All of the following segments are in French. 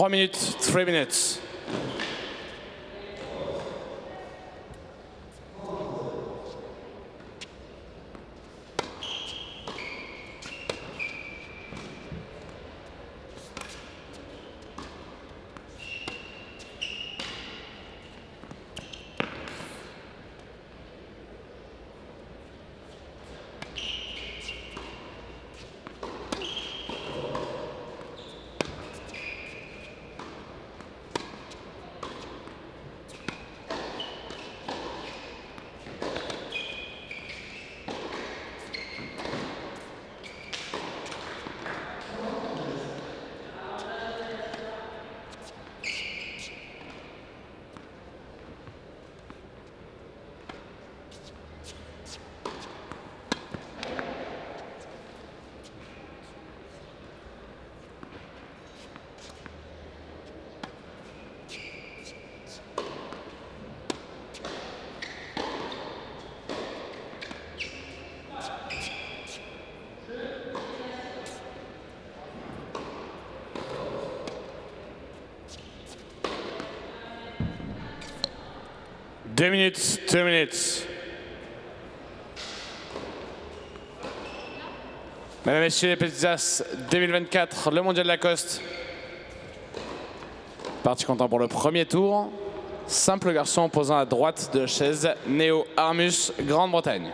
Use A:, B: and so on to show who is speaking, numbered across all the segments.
A: 3 minutes, 3 minutes. Deux minutes, deux minutes. Mesdames, Messieurs les Petites As 2024, le Mondial de Lacoste. Parti content pour le premier tour. Simple garçon posant à droite de chaise, Néo Armus, Grande-Bretagne.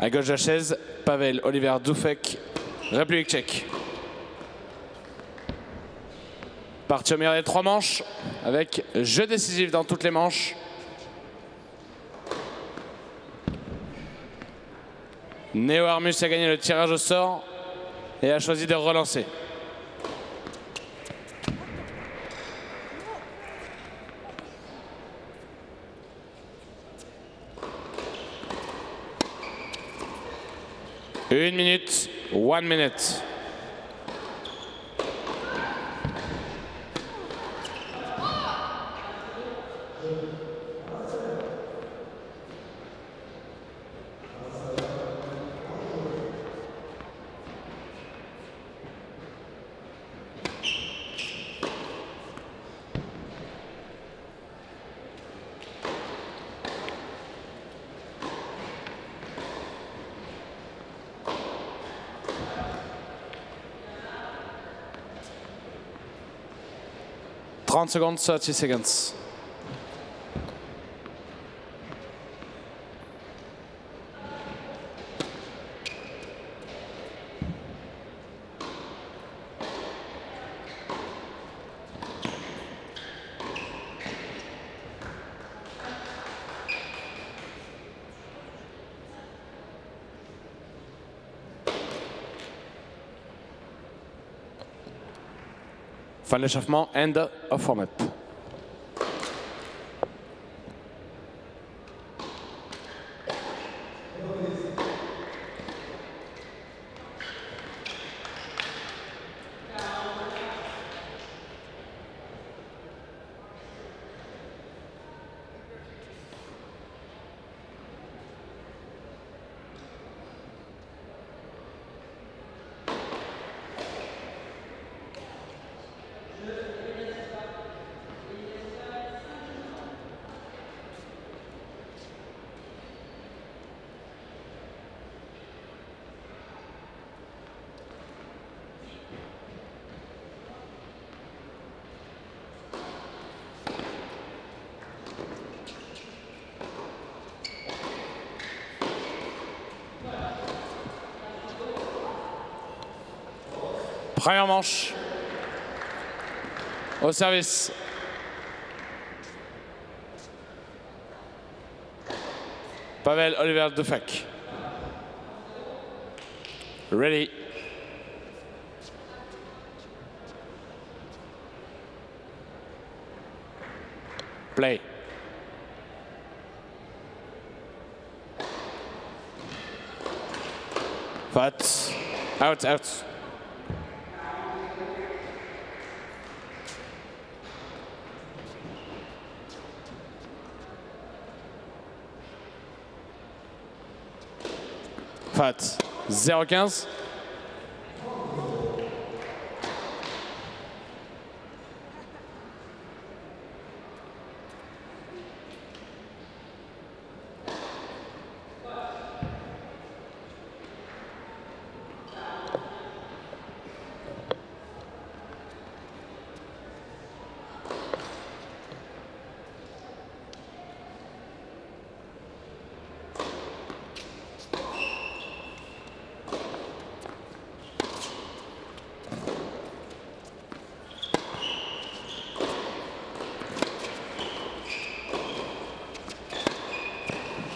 A: À gauche de la chaise, Pavel Oliver Dufek, République tchèque. Parti au meilleur des trois manches, avec jeu décisif dans toutes les manches. Néo Armus a gagné le tirage au sort et a choisi de relancer. Une minute, one minute. Trente secondes, 30 seconds. Fin de l'échauffement, end of warm-up. Première manche. Au service. Pavel Oliver Dufek. Ready. Play. But out, out. Fat 0,15.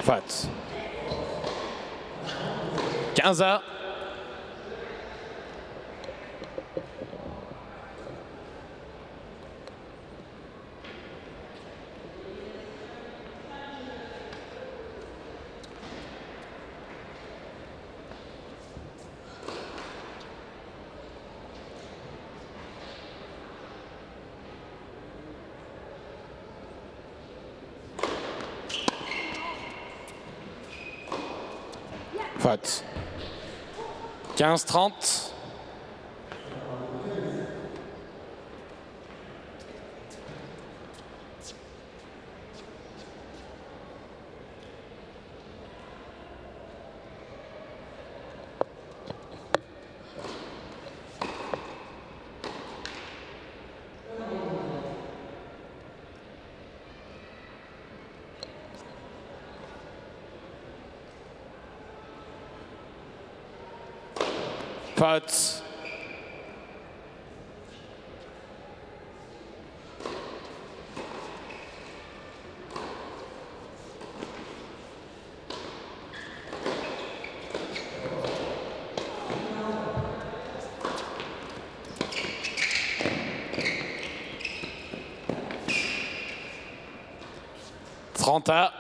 A: Faute. 15 à Faute. 15-30. Schwarz. Franta.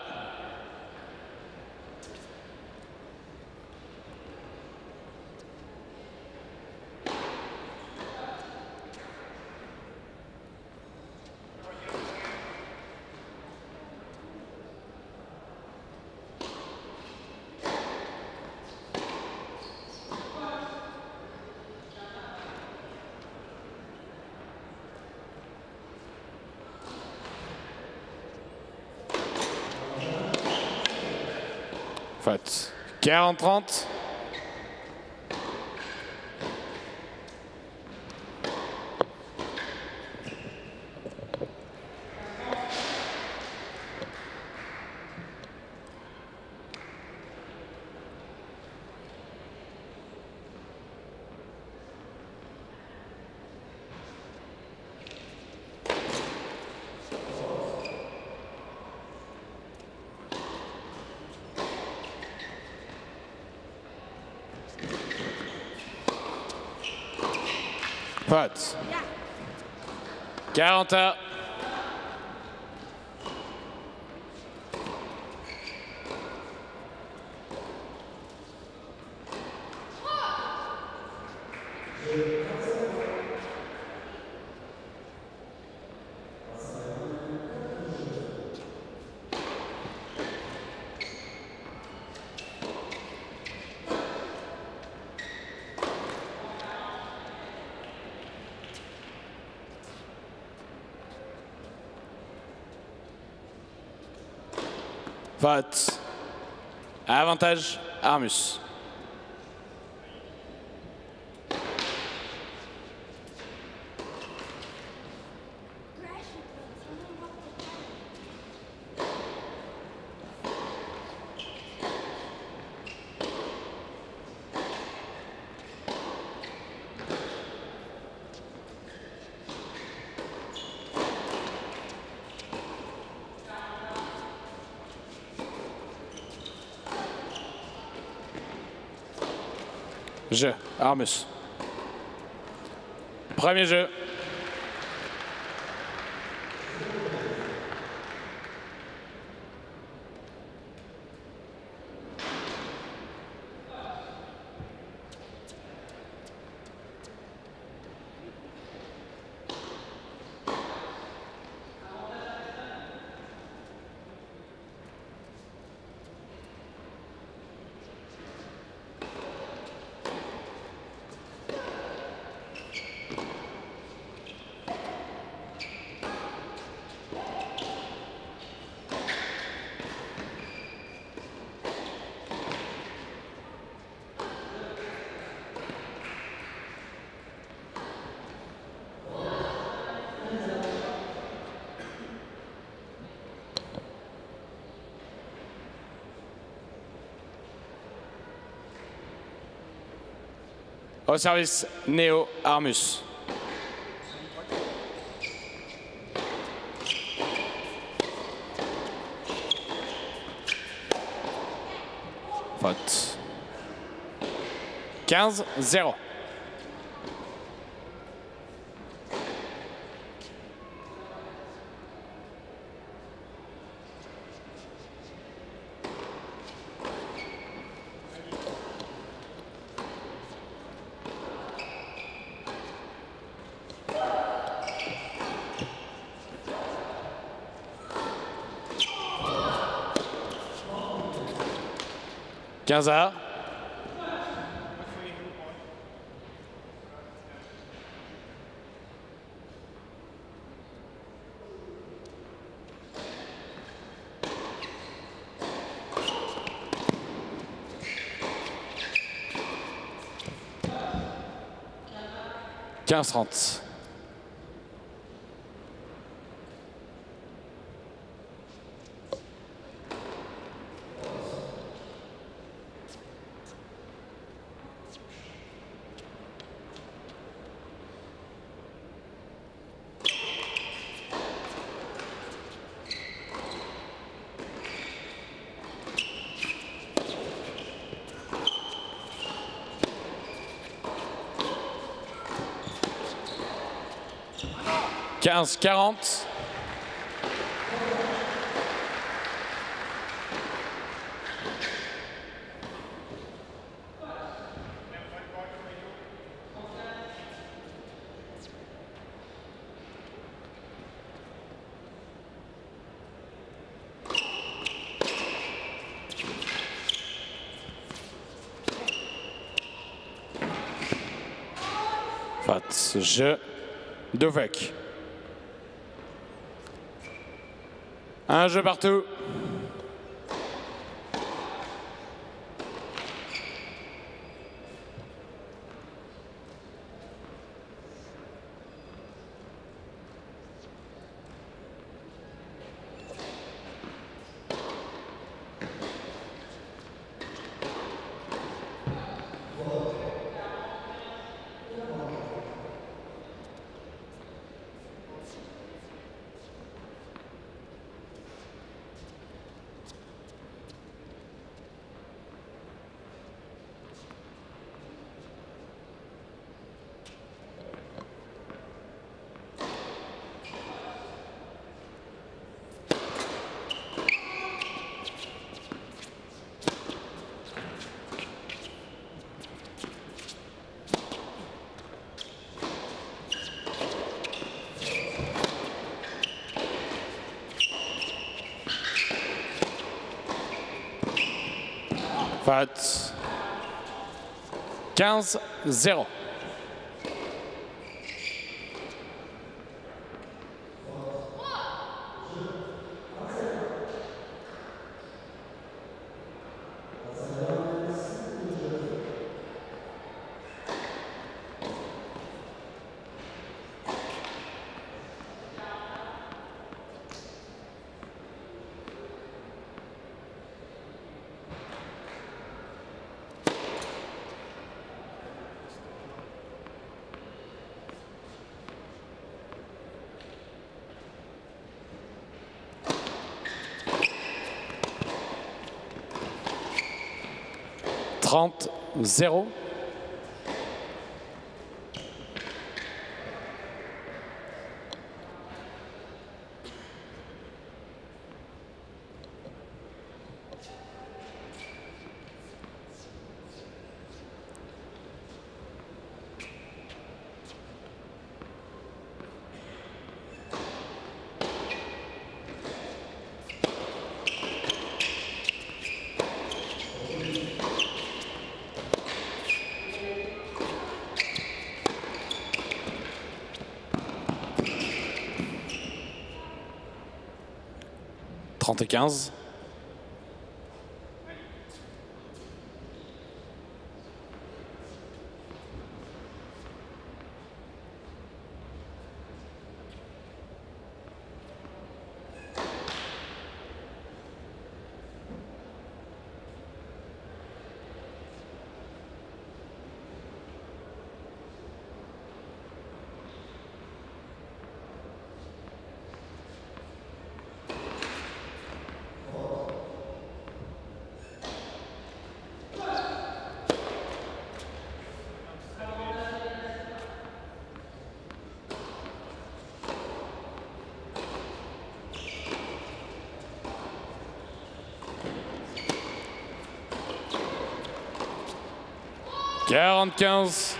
A: 40-30. putts. Yeah. Gallant. Avantage, Armus. Jeu, Armus. Premier jeu. Au service, Néo Armus. Faute. 15, 0. Quinze à. Quinze trente. Quinze quarante. Faute. Jeu. Dovek. Un jeu partout. Faute. 15, 30-0. 30 et 15. 45.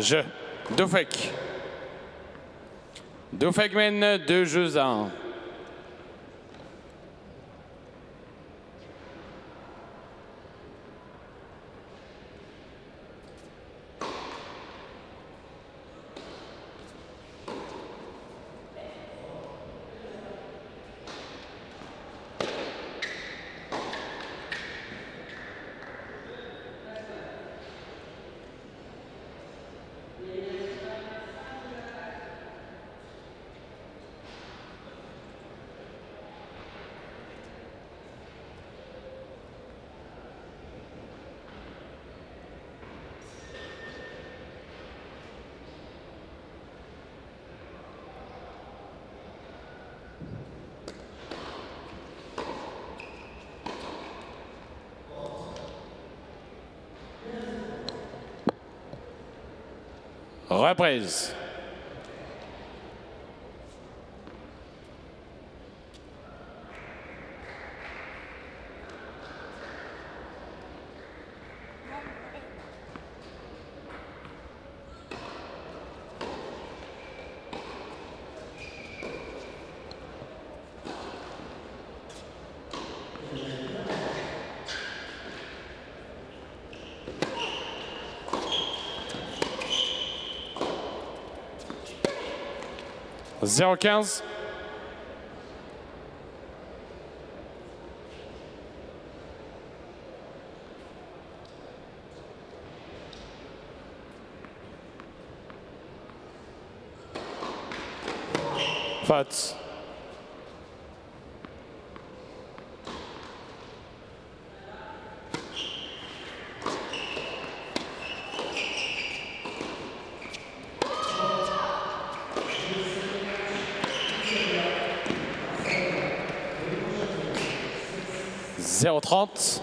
A: Jeu. Doufek. Doufek mène deux jeux un. Vai, País. 0,15. Față. 0,30.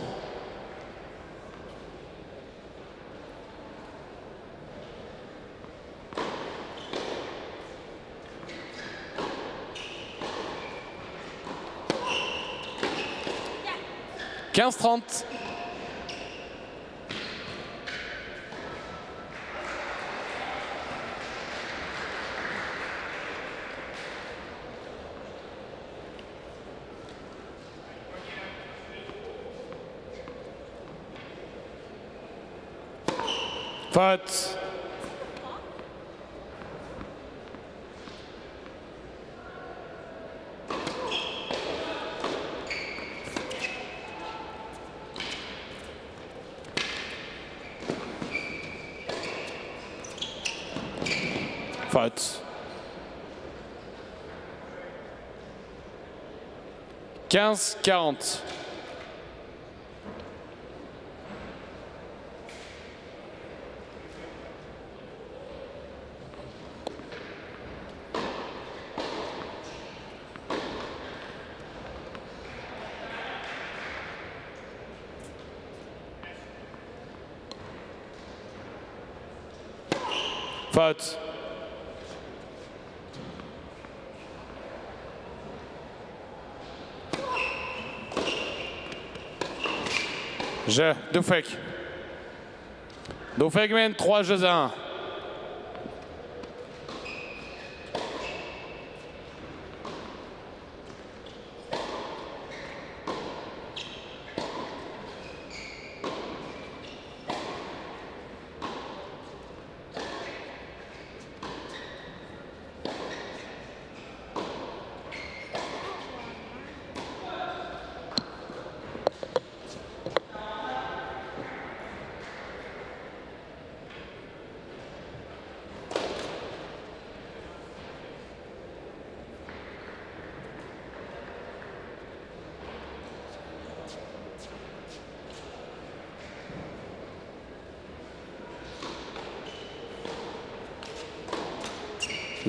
A: Quinze trente. Faute. Faute. 15-40. Je Jeu, Doufek. Doufek mène 3 jeux à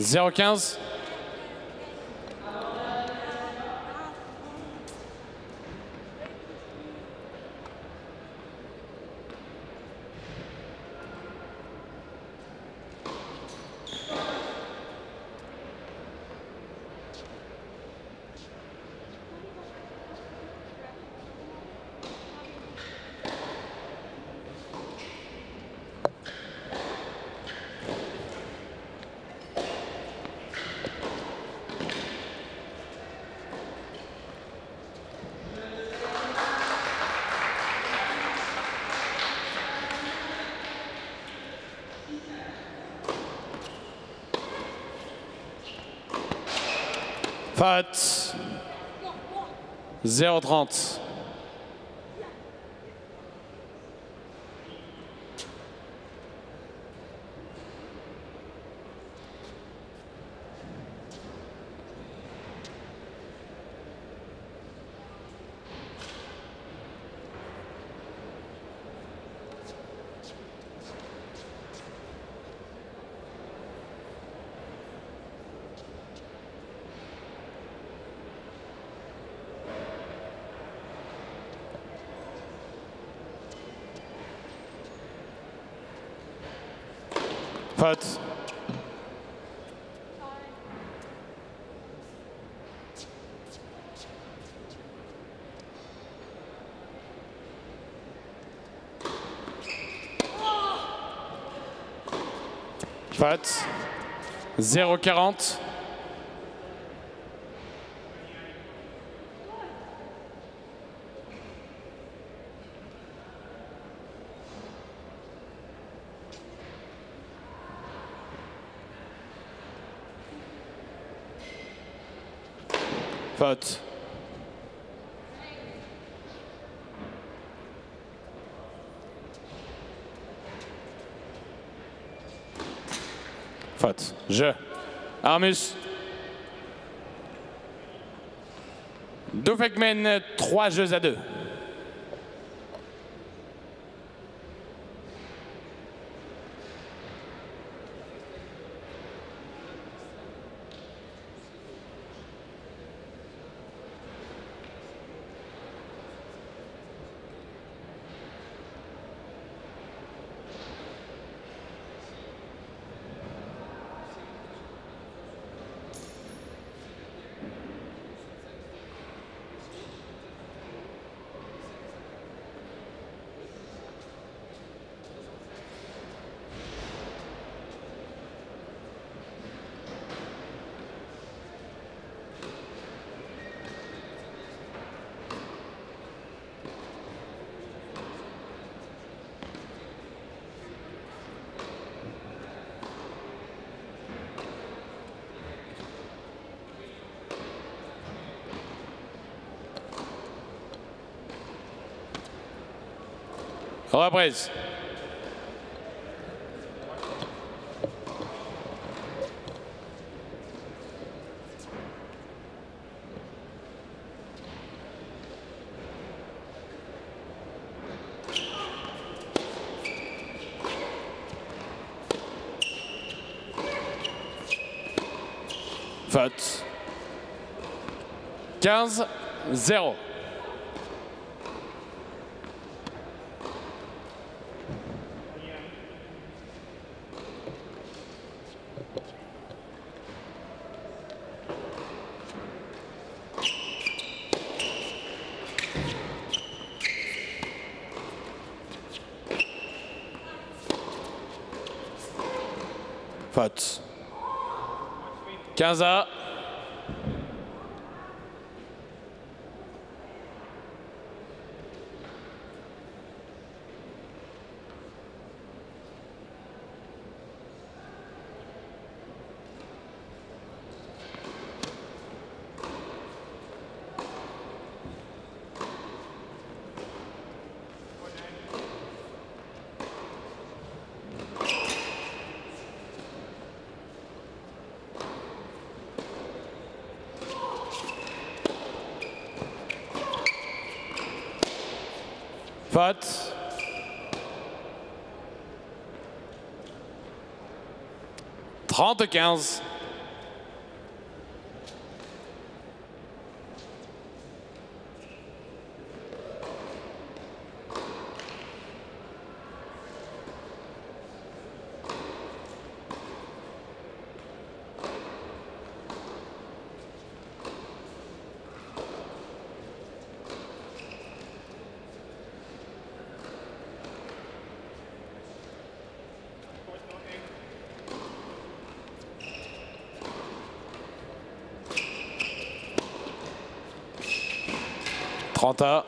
A: 0-15. Faute. 0-30. Faute. Faute. 0,40. Faute. Faute. Je. Armus. Mène 3 jeux à 2. Reprise. Faute. 15, 0. Faute. 15 à. Faute. Trente Panta.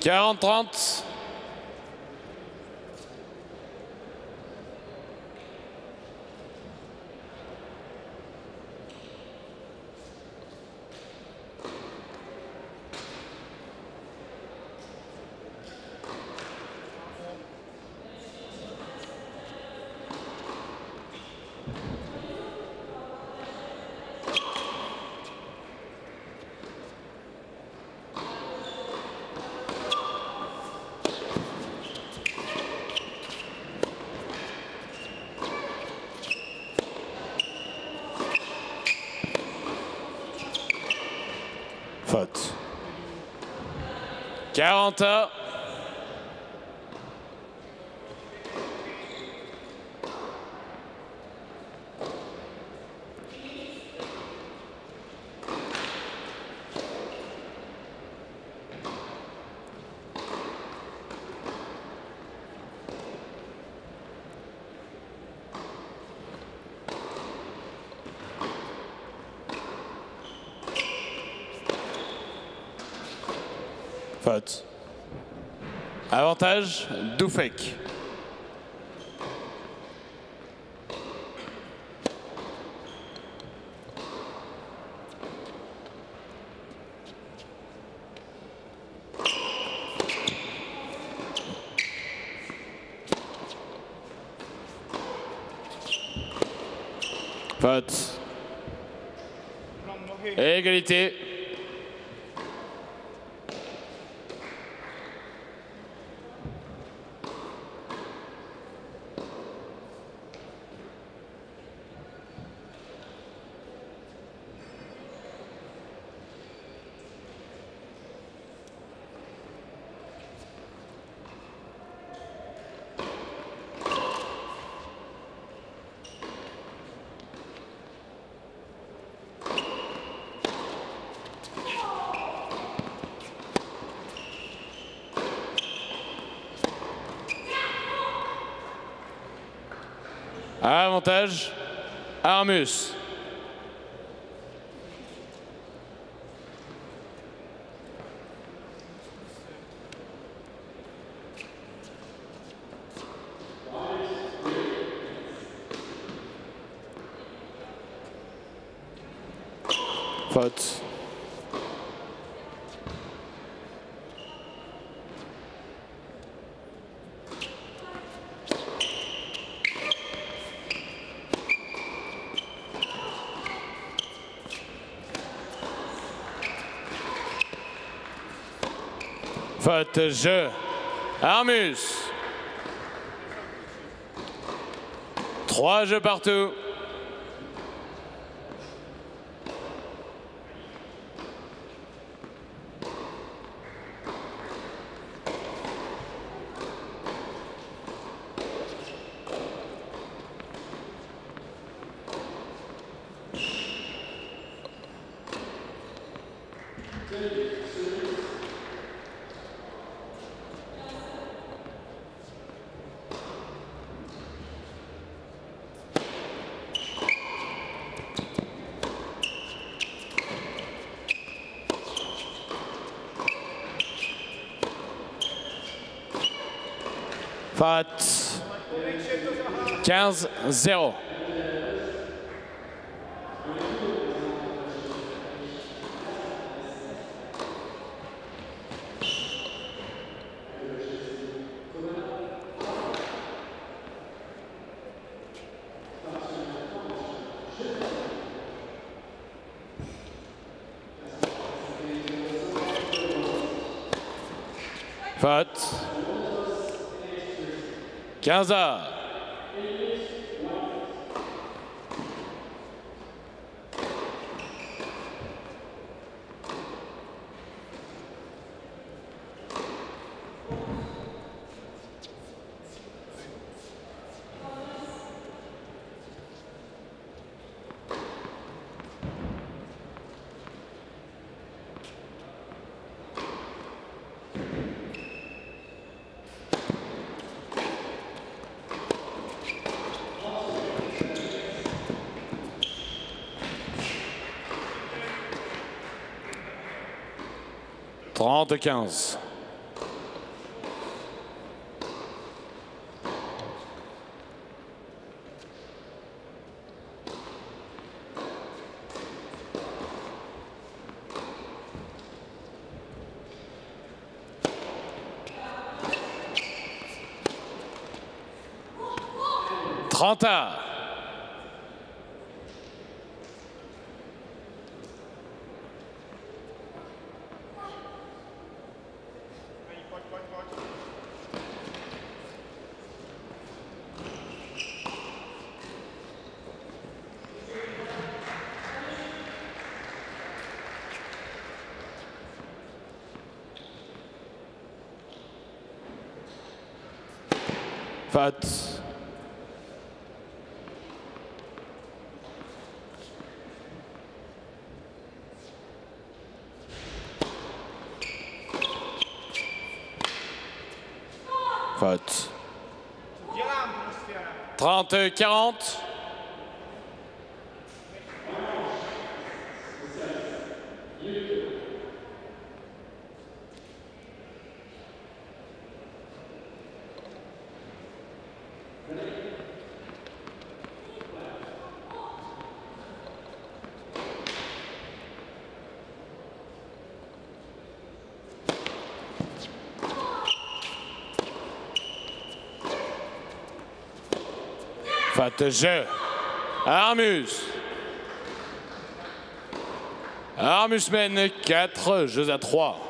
A: 40-30. 40 à. Avantage, Doufek. Faute. Égalité. Avantage, Armus. Faute. Faute jeu. Armus. Trois jeux partout. Fight 15-0. Fat. Kansas. 75. Trenta. Fat. Fat. 30-40. Patejeu. Armus. Armus mène 4 jeux à 3.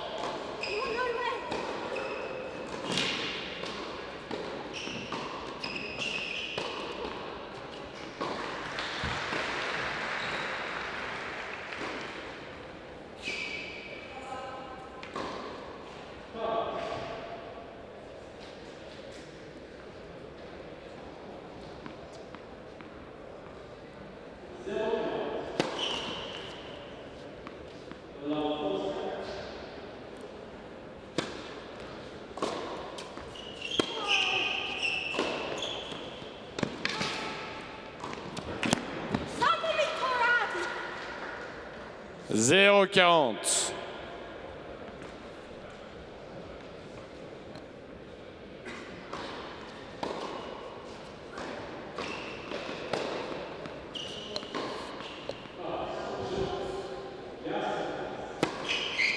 A: 0,40.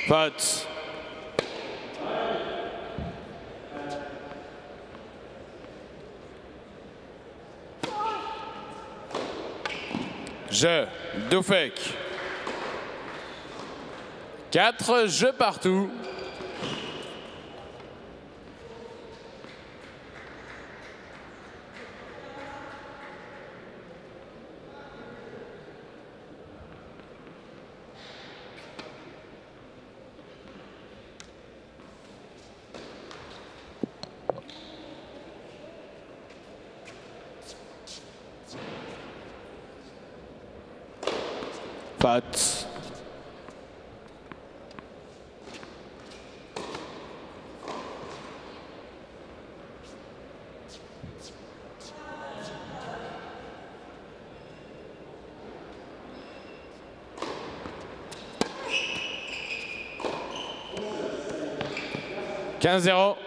A: Faute. Je, Doufek. 4 jeux partout. 15-0.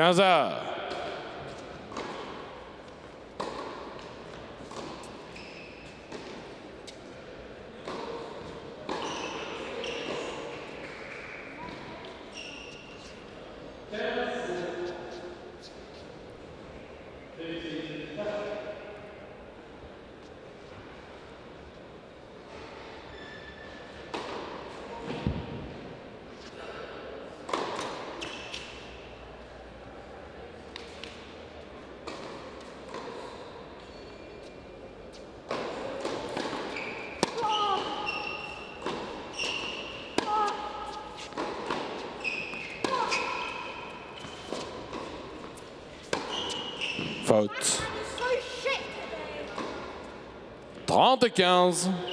A: Faute. Quinze heures. Faute. 30-15. Trente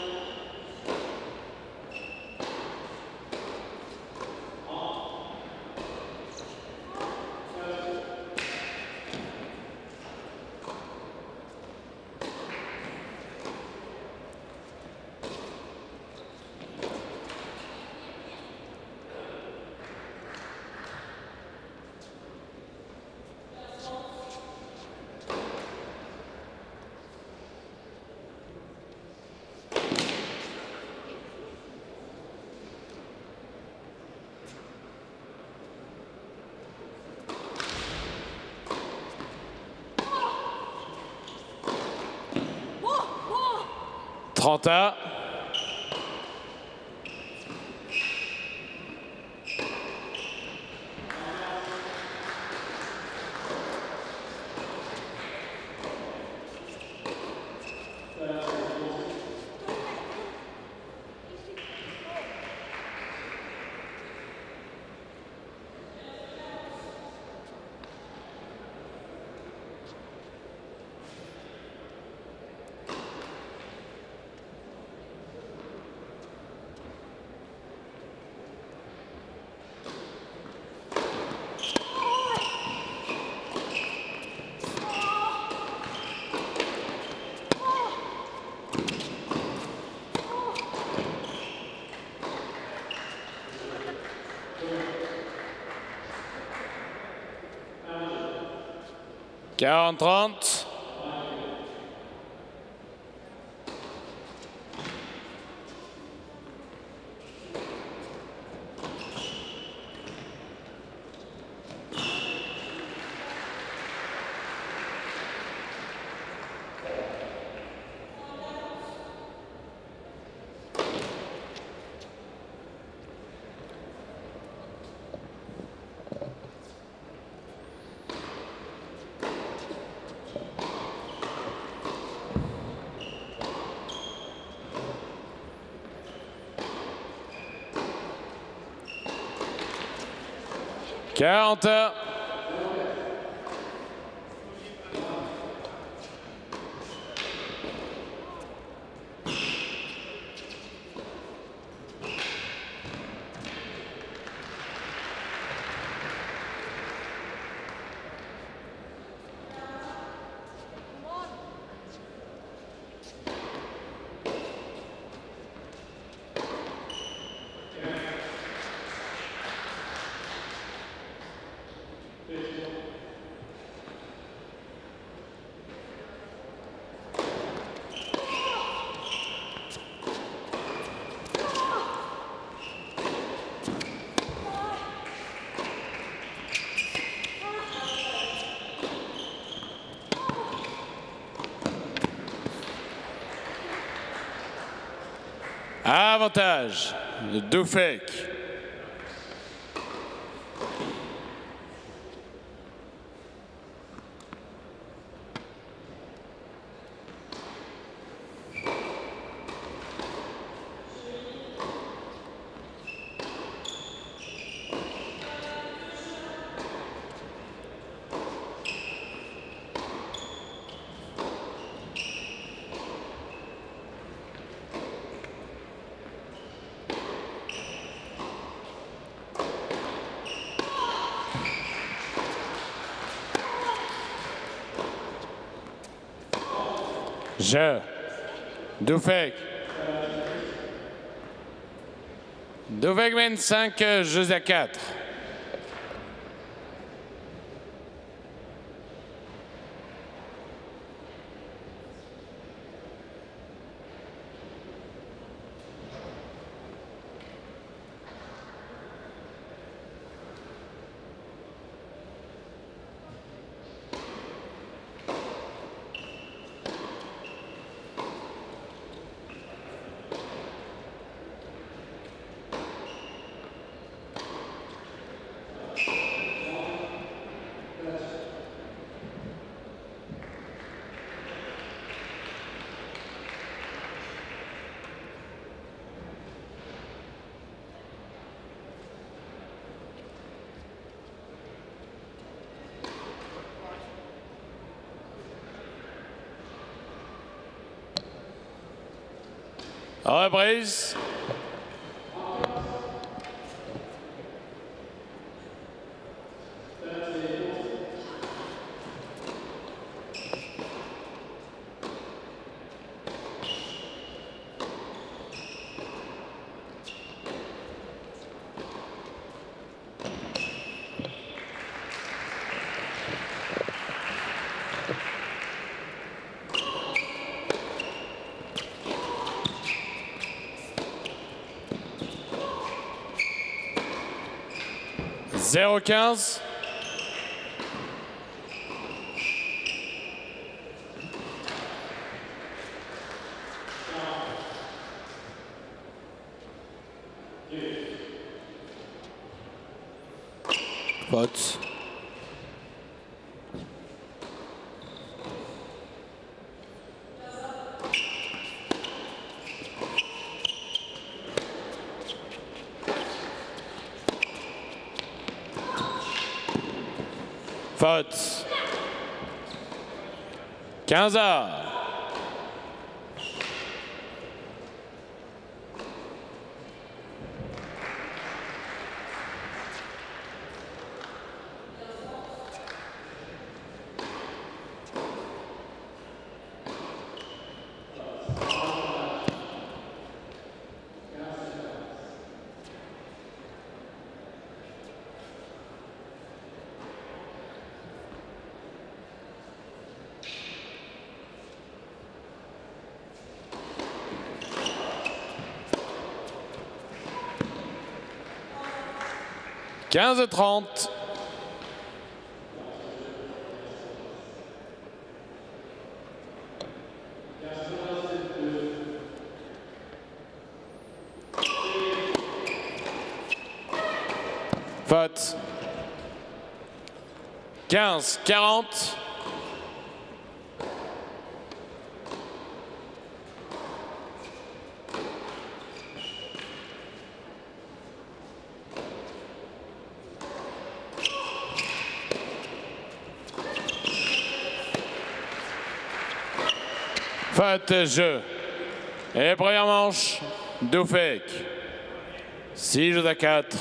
A: 30A. Guy Entrant. 40. Avantage Doufek. Je. Doufek. Doufek mène 5, jeux à 4. Hebräisch 0,15. Faute. 15 heures. Quinze trente. Faute. 15, 40. Faites jeu. Et première manche, Doufek. 6 jeux à 4.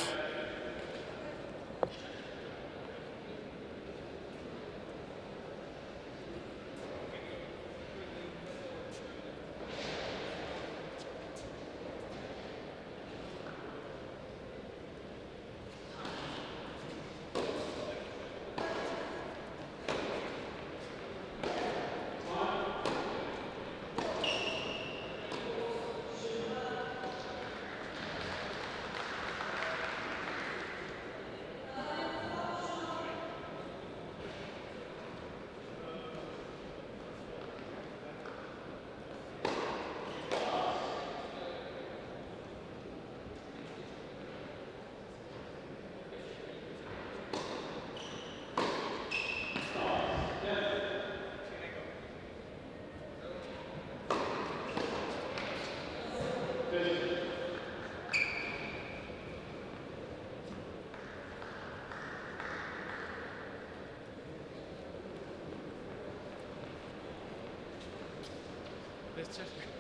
B: Richard.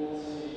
B: We'll see.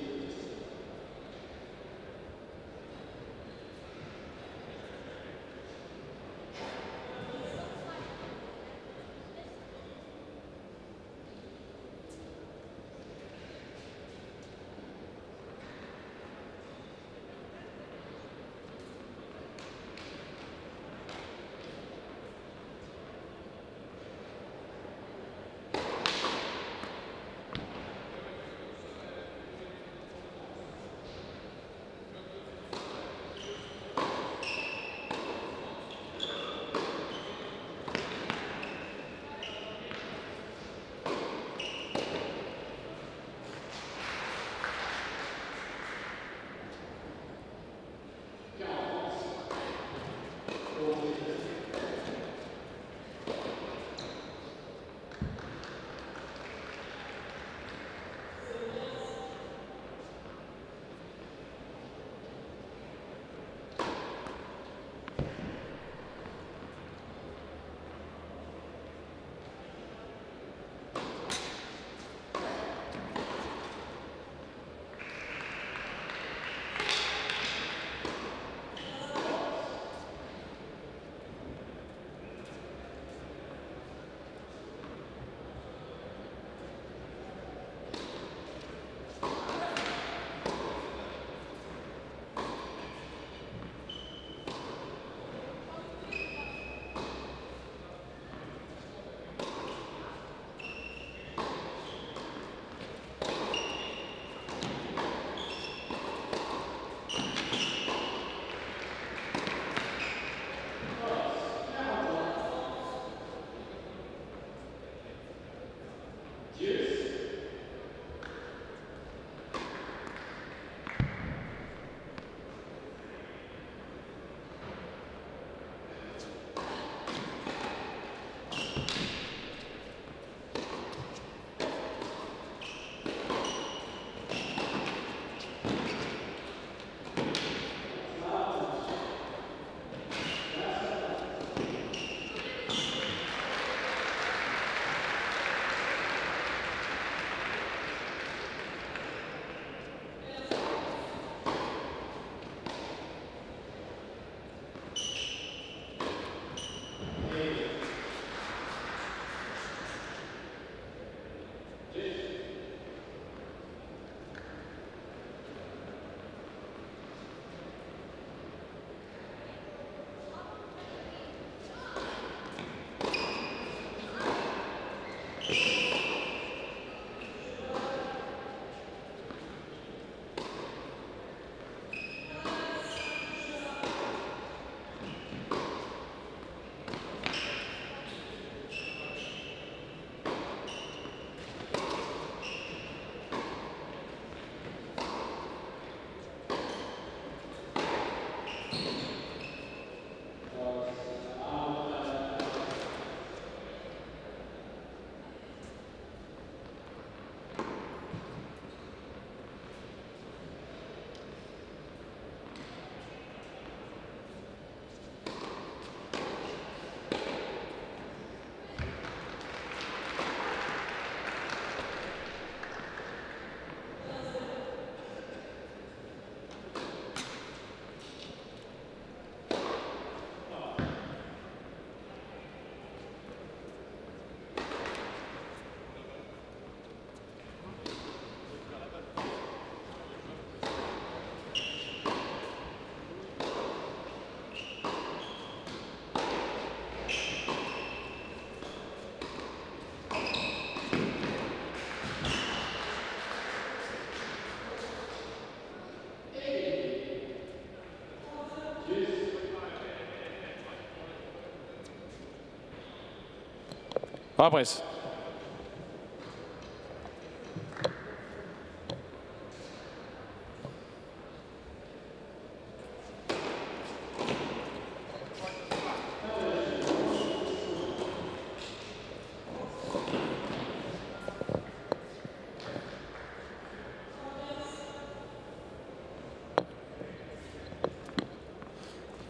A: Pas presse.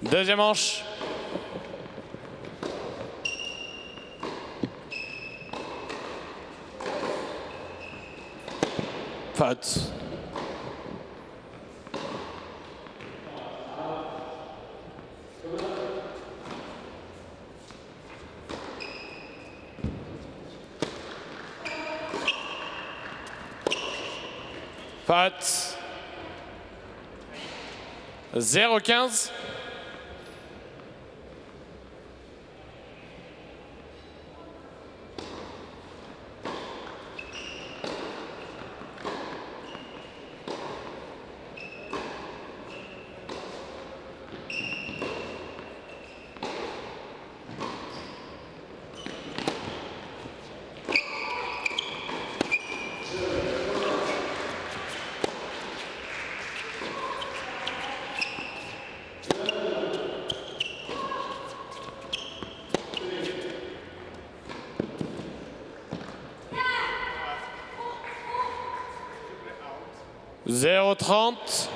A: Deuxième manche. Faute. Faute. 0-15. Zéro trente.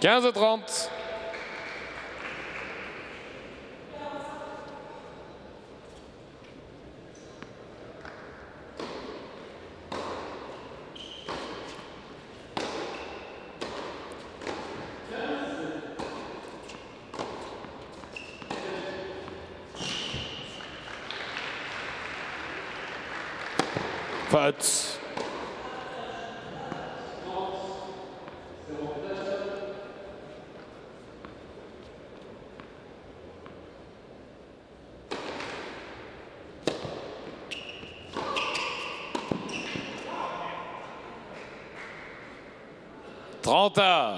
A: Quinze trente. faute. Trenta.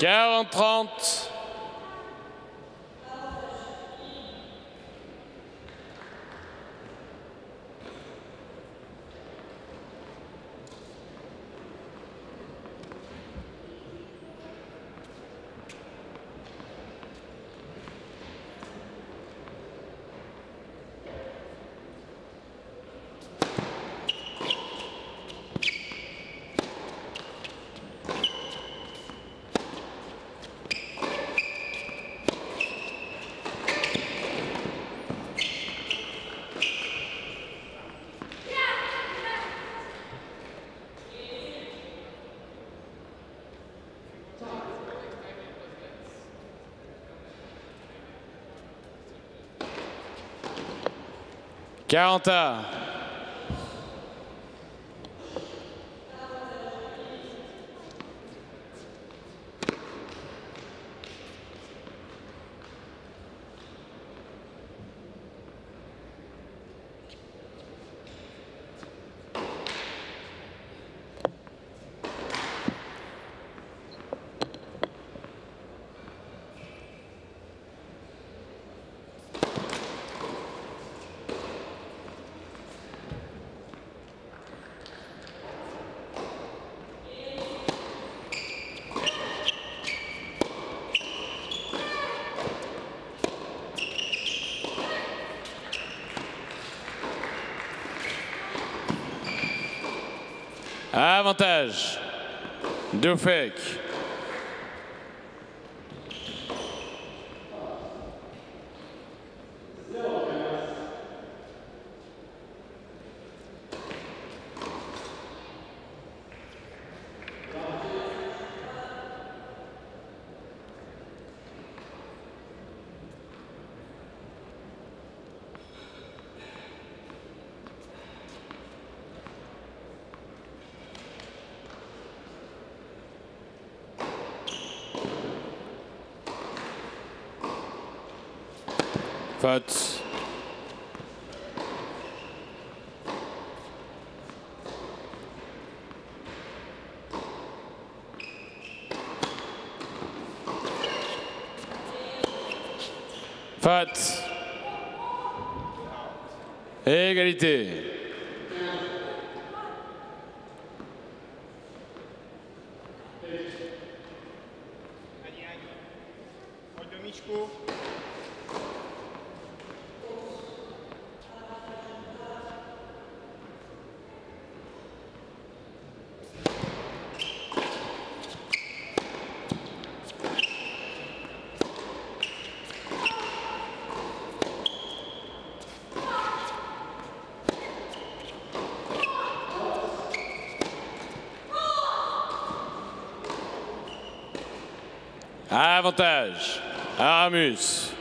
A: 40-30. Quarante trente. Quarante à. Avantage. Dufek. Faute. Faute. Égalité. Avantage. Aramus.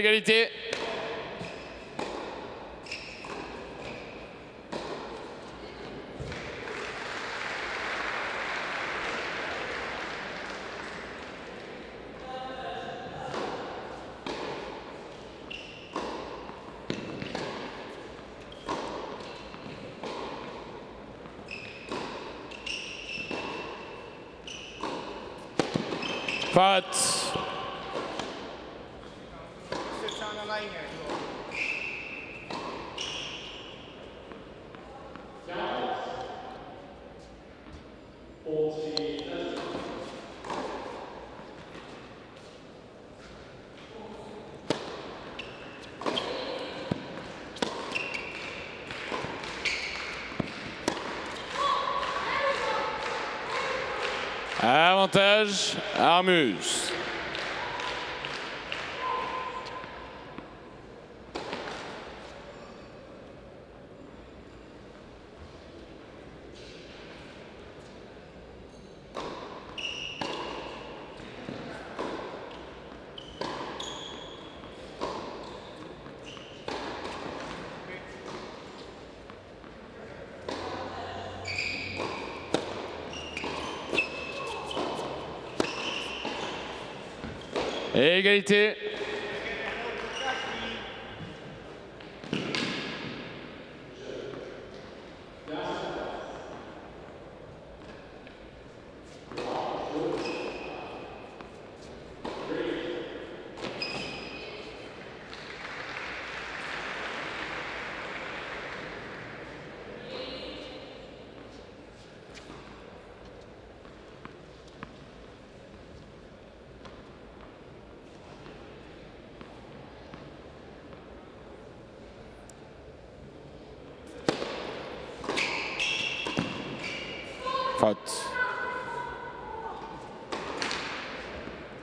A: Égalité. Faute. Avantage. Armus. Égalité.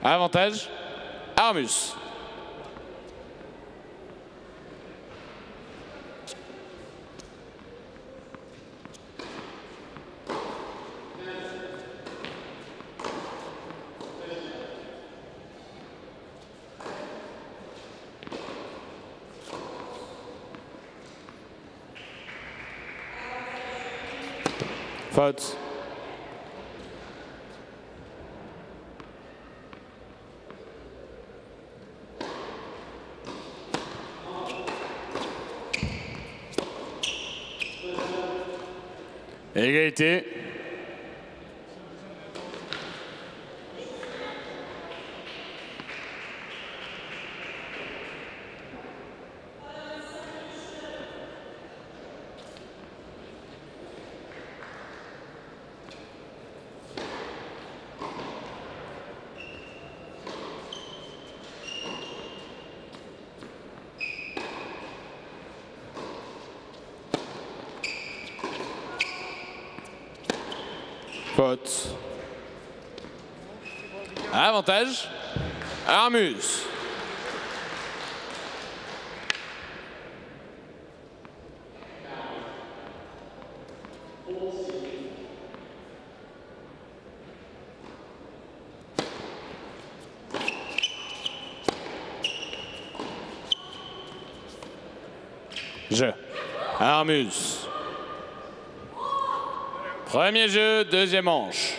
A: Avantage. Armus. Égalité. Faute. Armus. Jeu. Armus. Premier jeu, deuxième manche.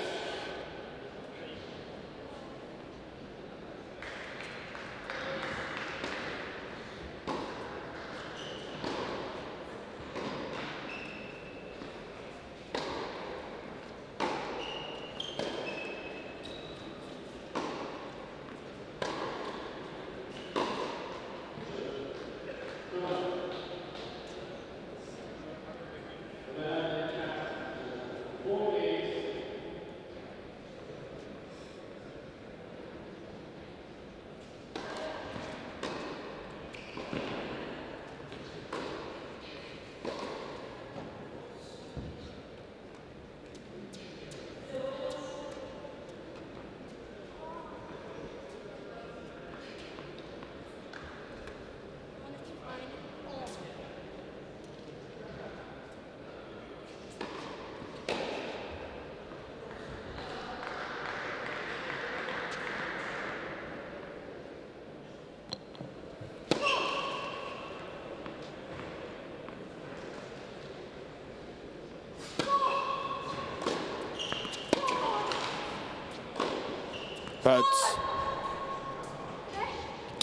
A: Faute.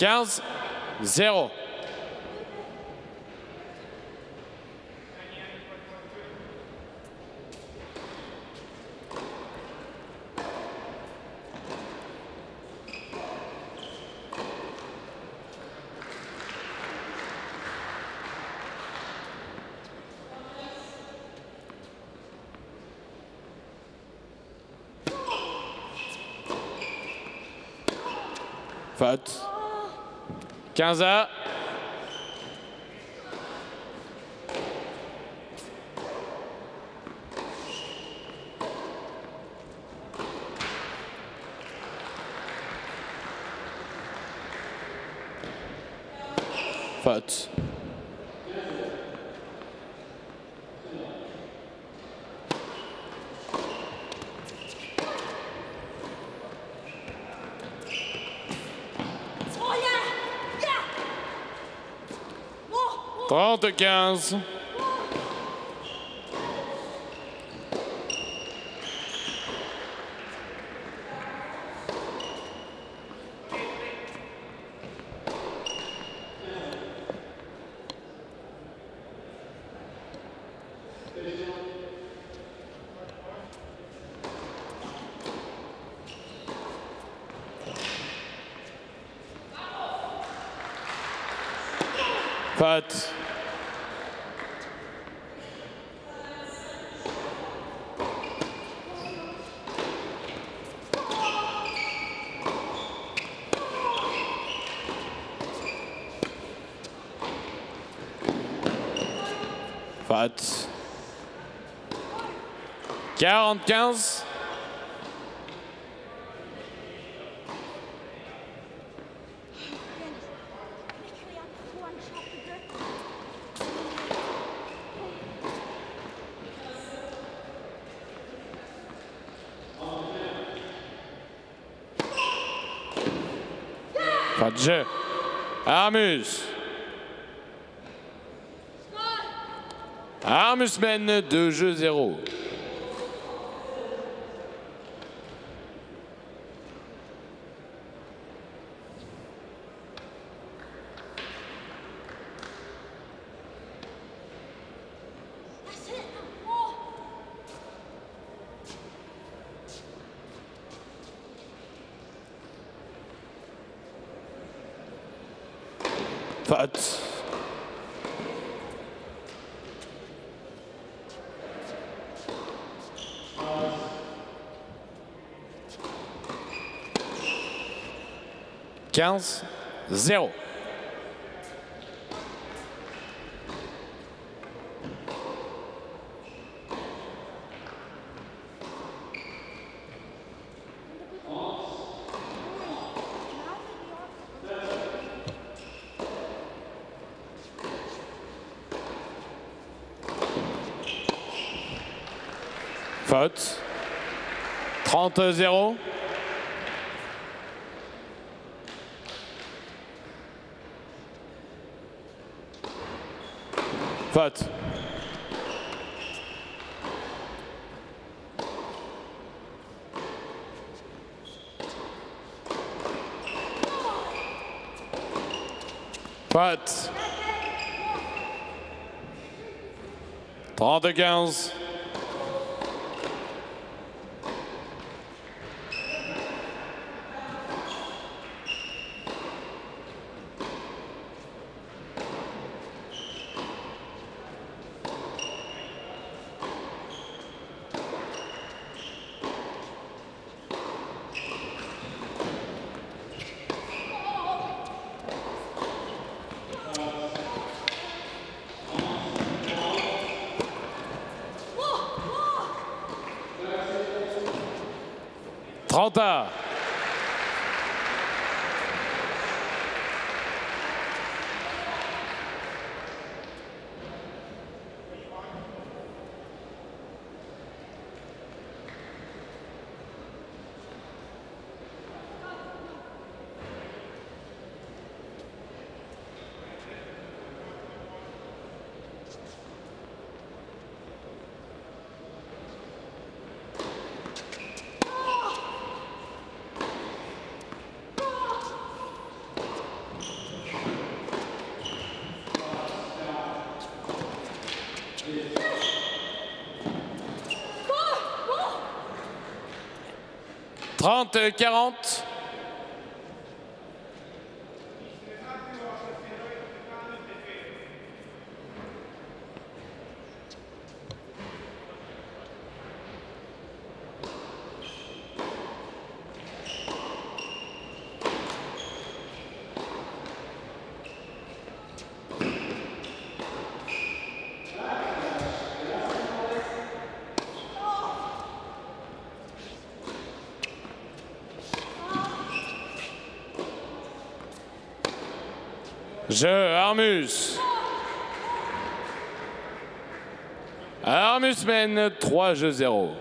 A: 15, 0. Faute. 15 à. Faute. Trente quinze. Faute. Faute. 45. Pas de jeu. Armus. Armus mène 2 jeux 0. 15, 0. Faute. 30-0. Faute. Faute. 30-15. Falta. 30-40. Jeu Armus. Armus mène 3 jeux 0.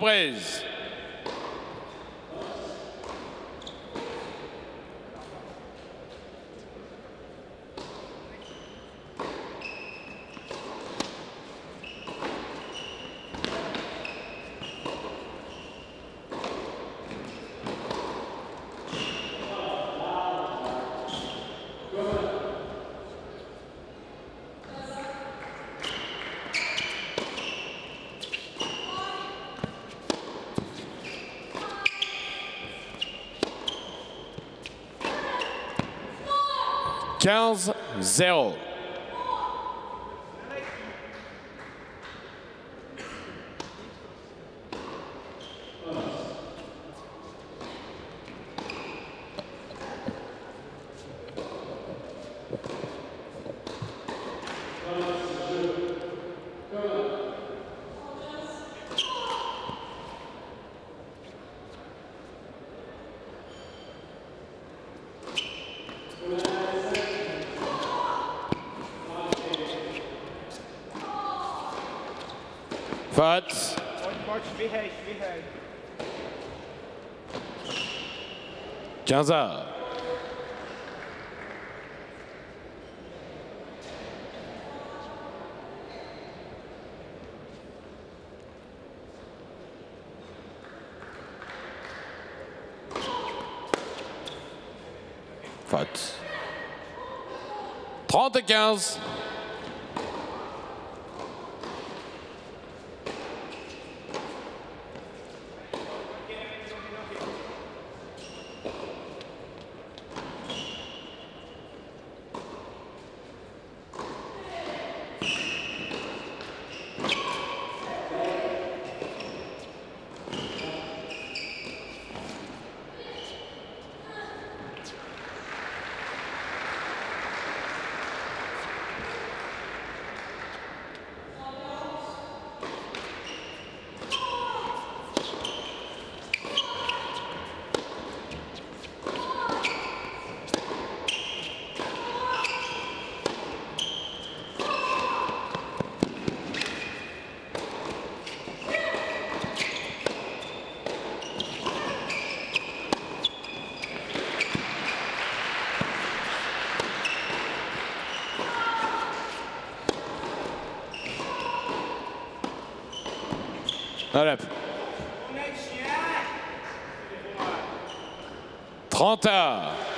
C: Fabrice. 15-0.
A: 15 heures. Faute. 30-15. Nalep. 30 heures.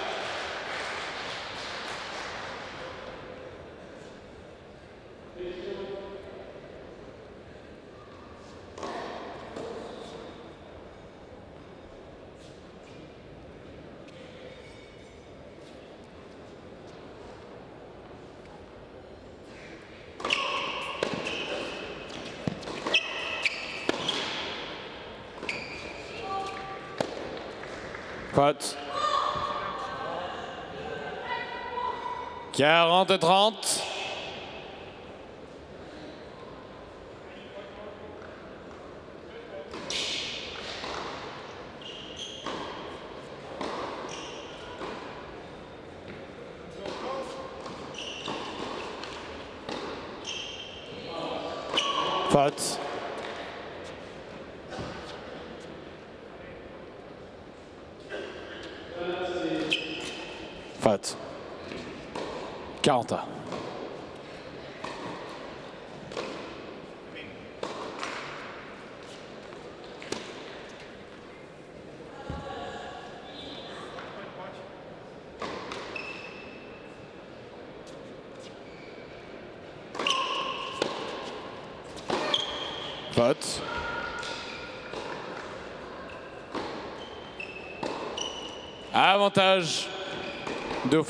A: Faute. 40-30. Faute. Faute. 40 heures. Avantage de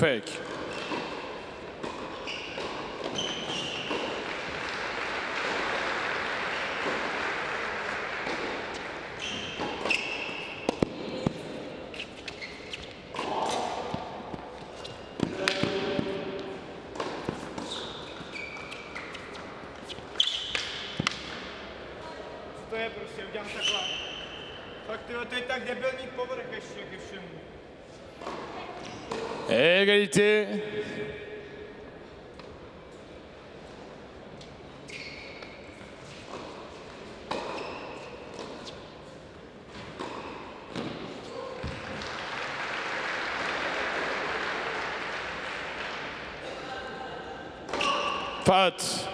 A: Faute.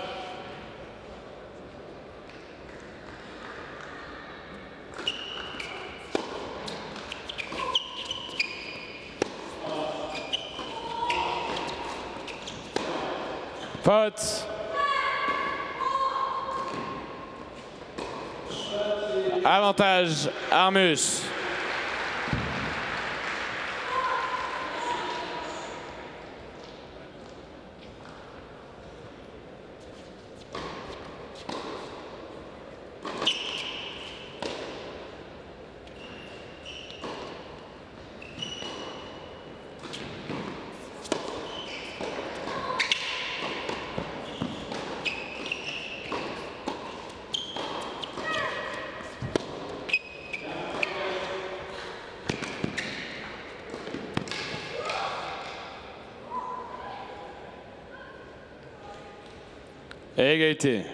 A: Avantage, Armus.
C: eegayte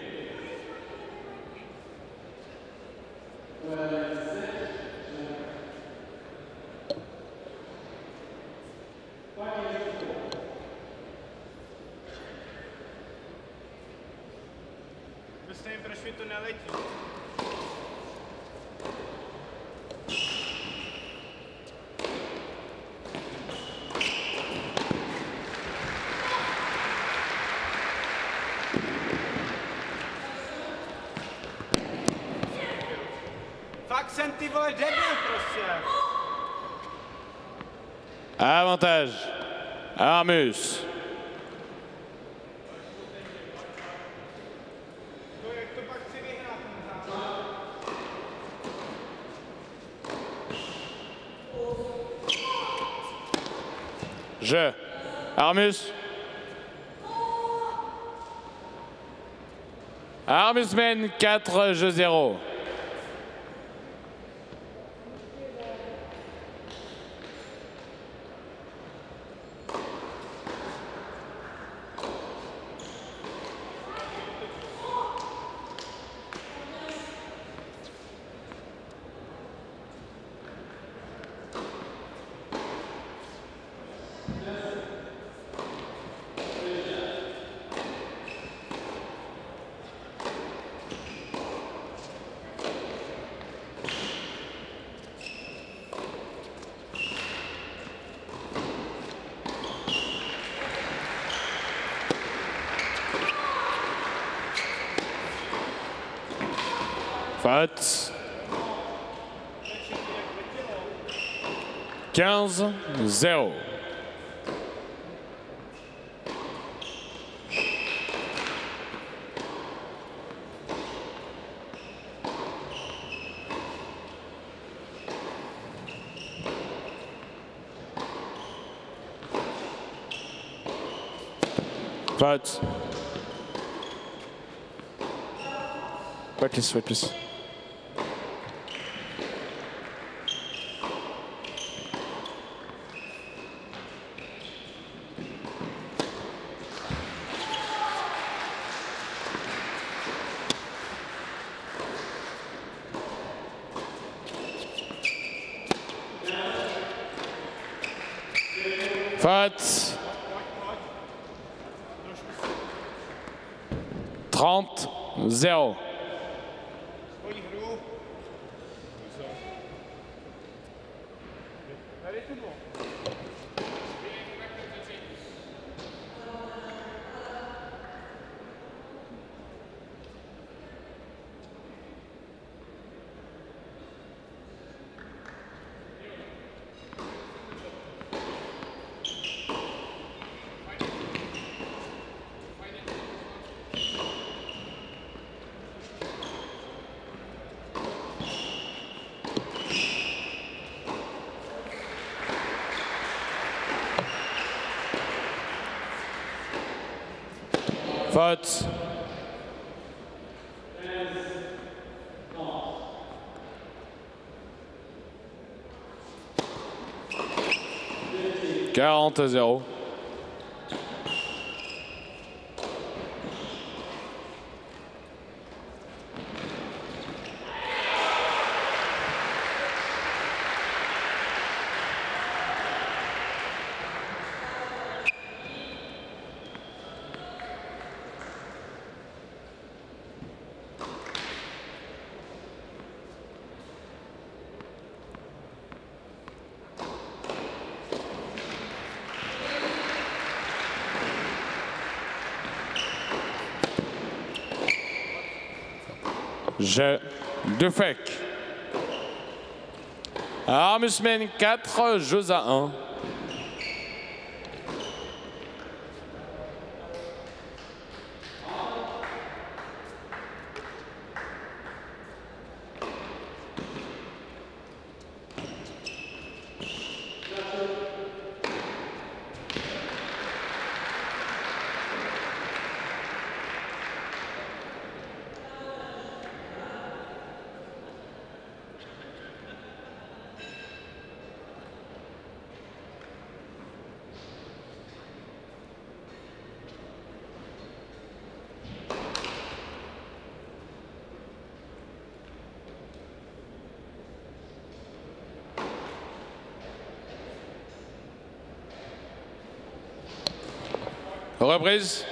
C: ten zápas?
A: Je. Armus. Armus mène 4 jeux 0. Faute. 15 0. Faute. Wait, please, Faute. 30 0. Faute. Quarante à zéro. Je de fake. Armus mène 4 jeux à 1. Reprise.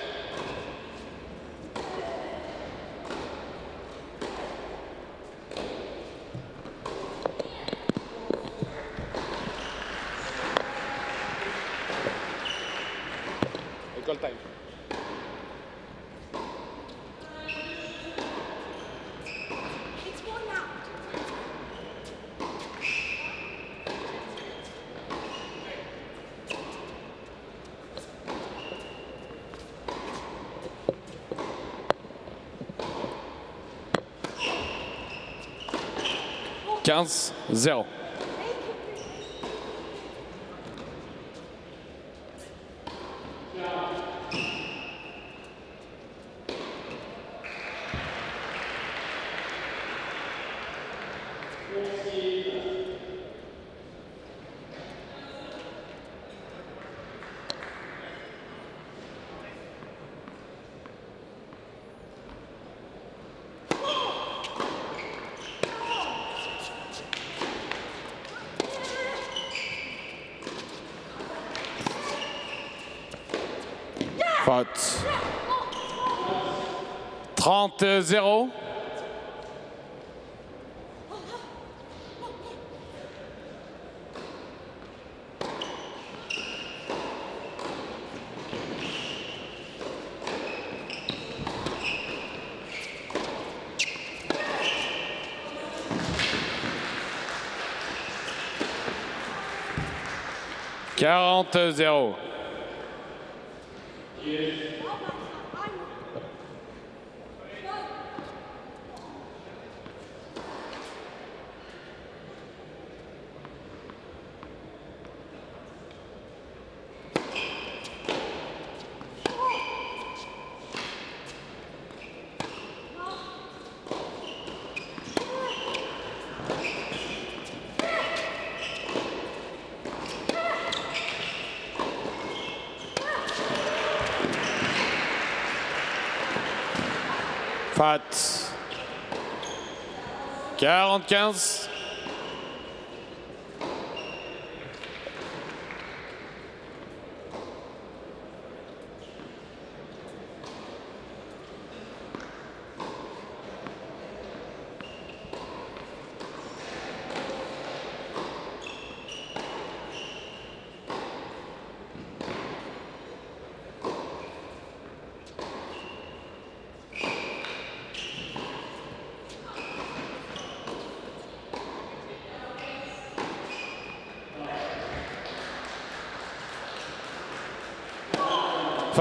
A: Quinze, zéro. Faute. 30-0. Quarante zéro. Fat. 45.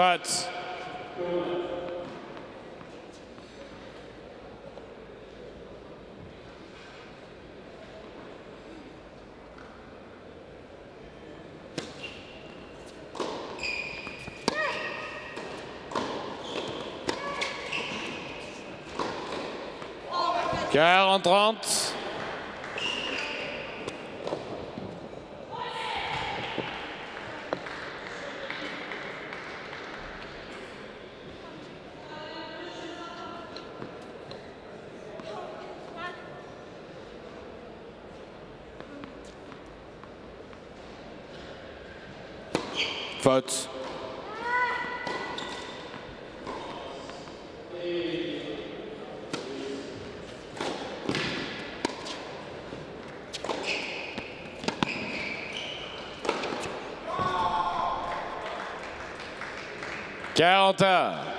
A: Cut. En 30. spots. Counter.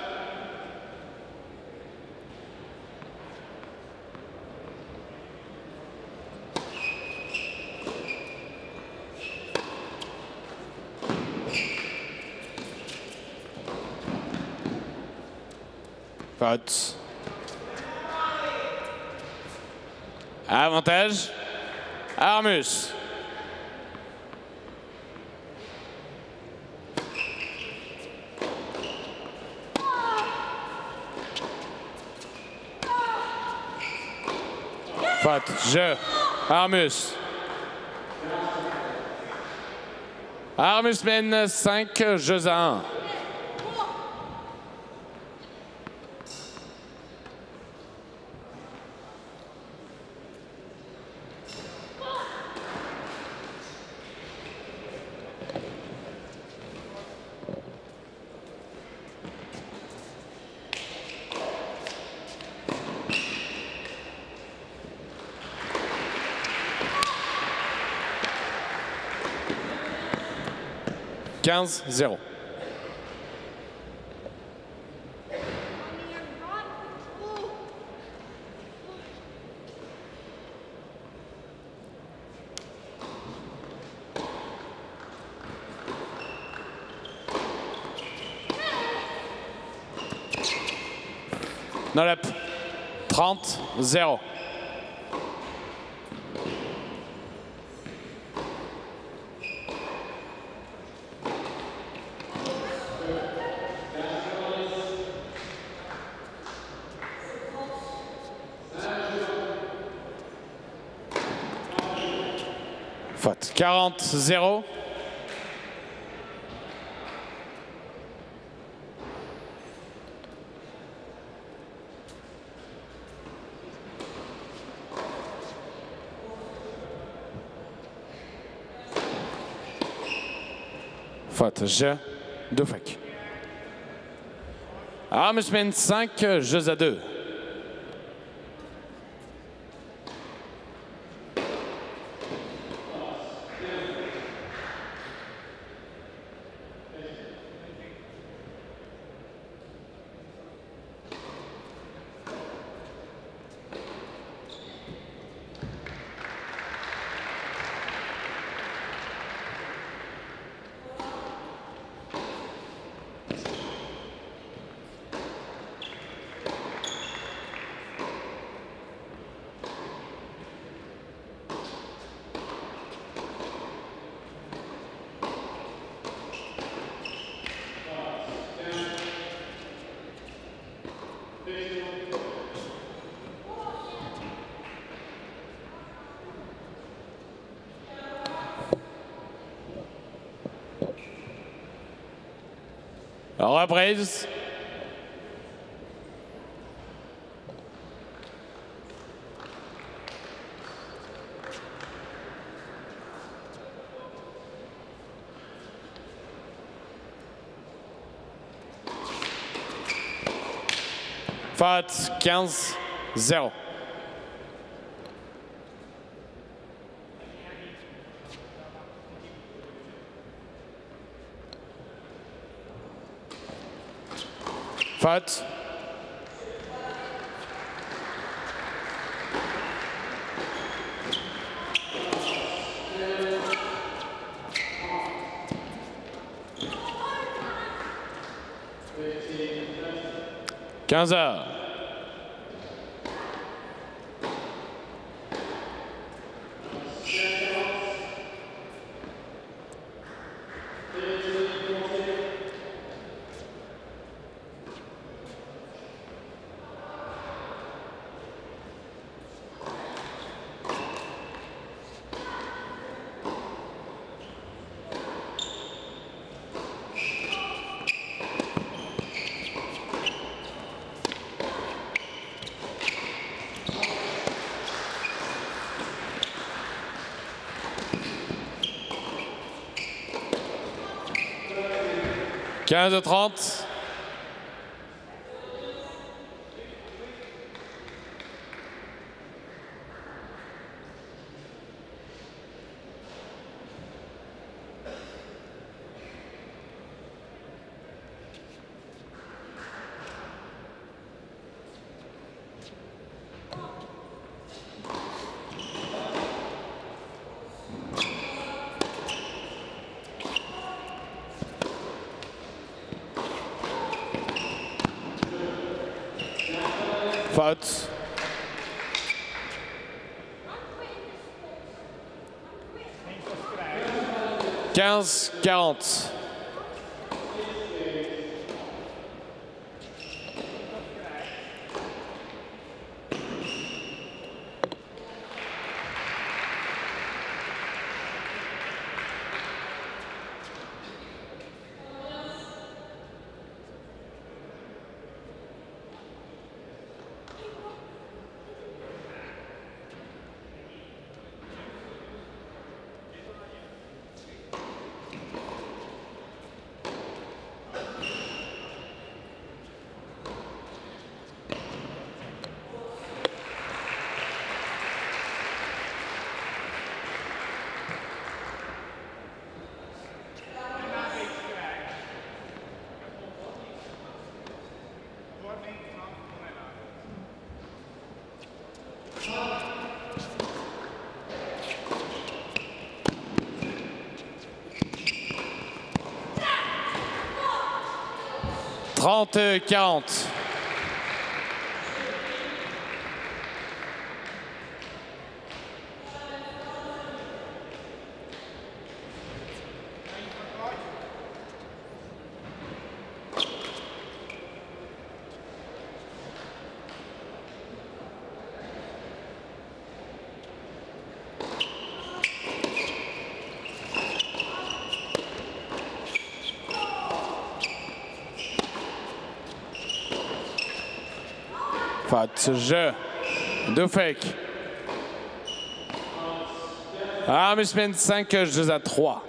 A: Faute. Avantage. Armus. Faute. Je. Armus. Armus mène 5 jeux à 1. 15-0. Nolep. 30-0. Faute. 40-0. Faute. Je. Deux fac. Amusement 5, jeux à 2. Reprise. Faute 15 0. Faute. Quinze heures. Quinze trente. Faute. 15-40. 30-40. Faute, jeu. Dufek. Armus mène 5 jeux à 3.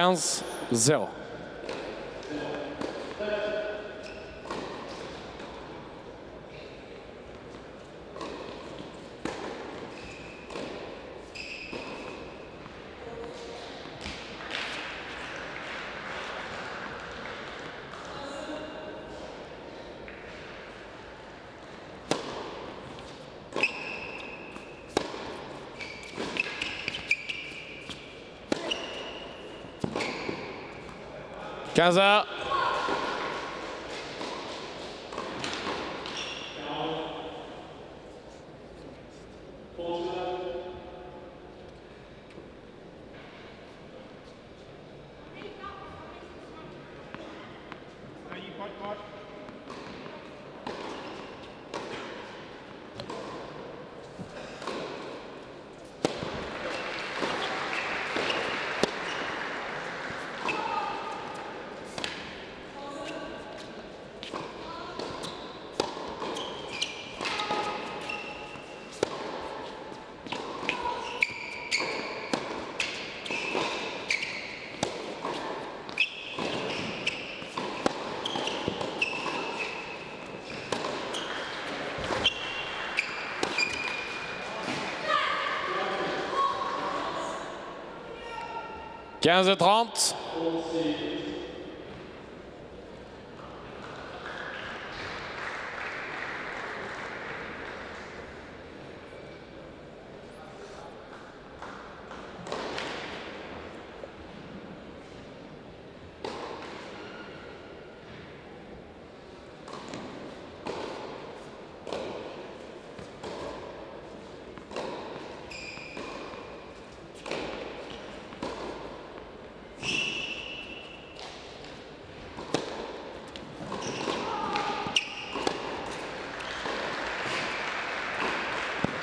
C: Sounds Zell. 15h.
A: 15h30.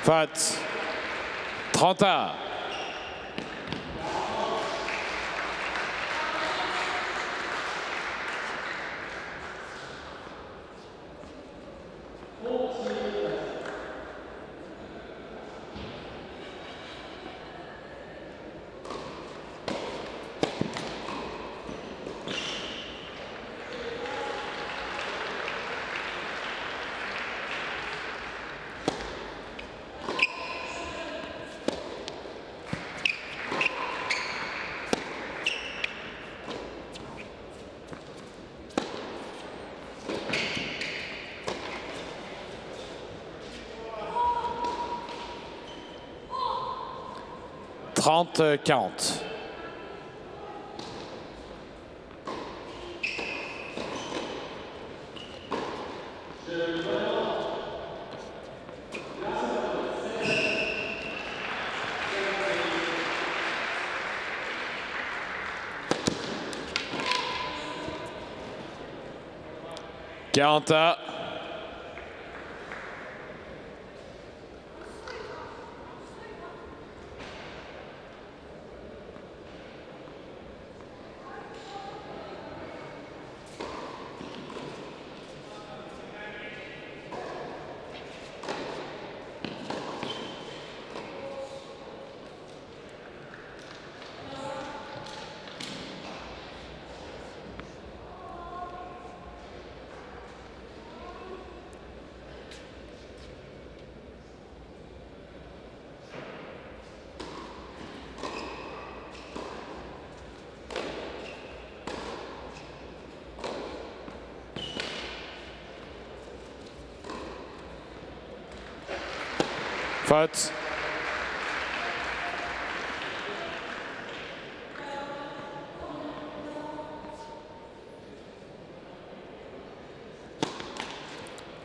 A: Fat Trenta. 30 à. Faute.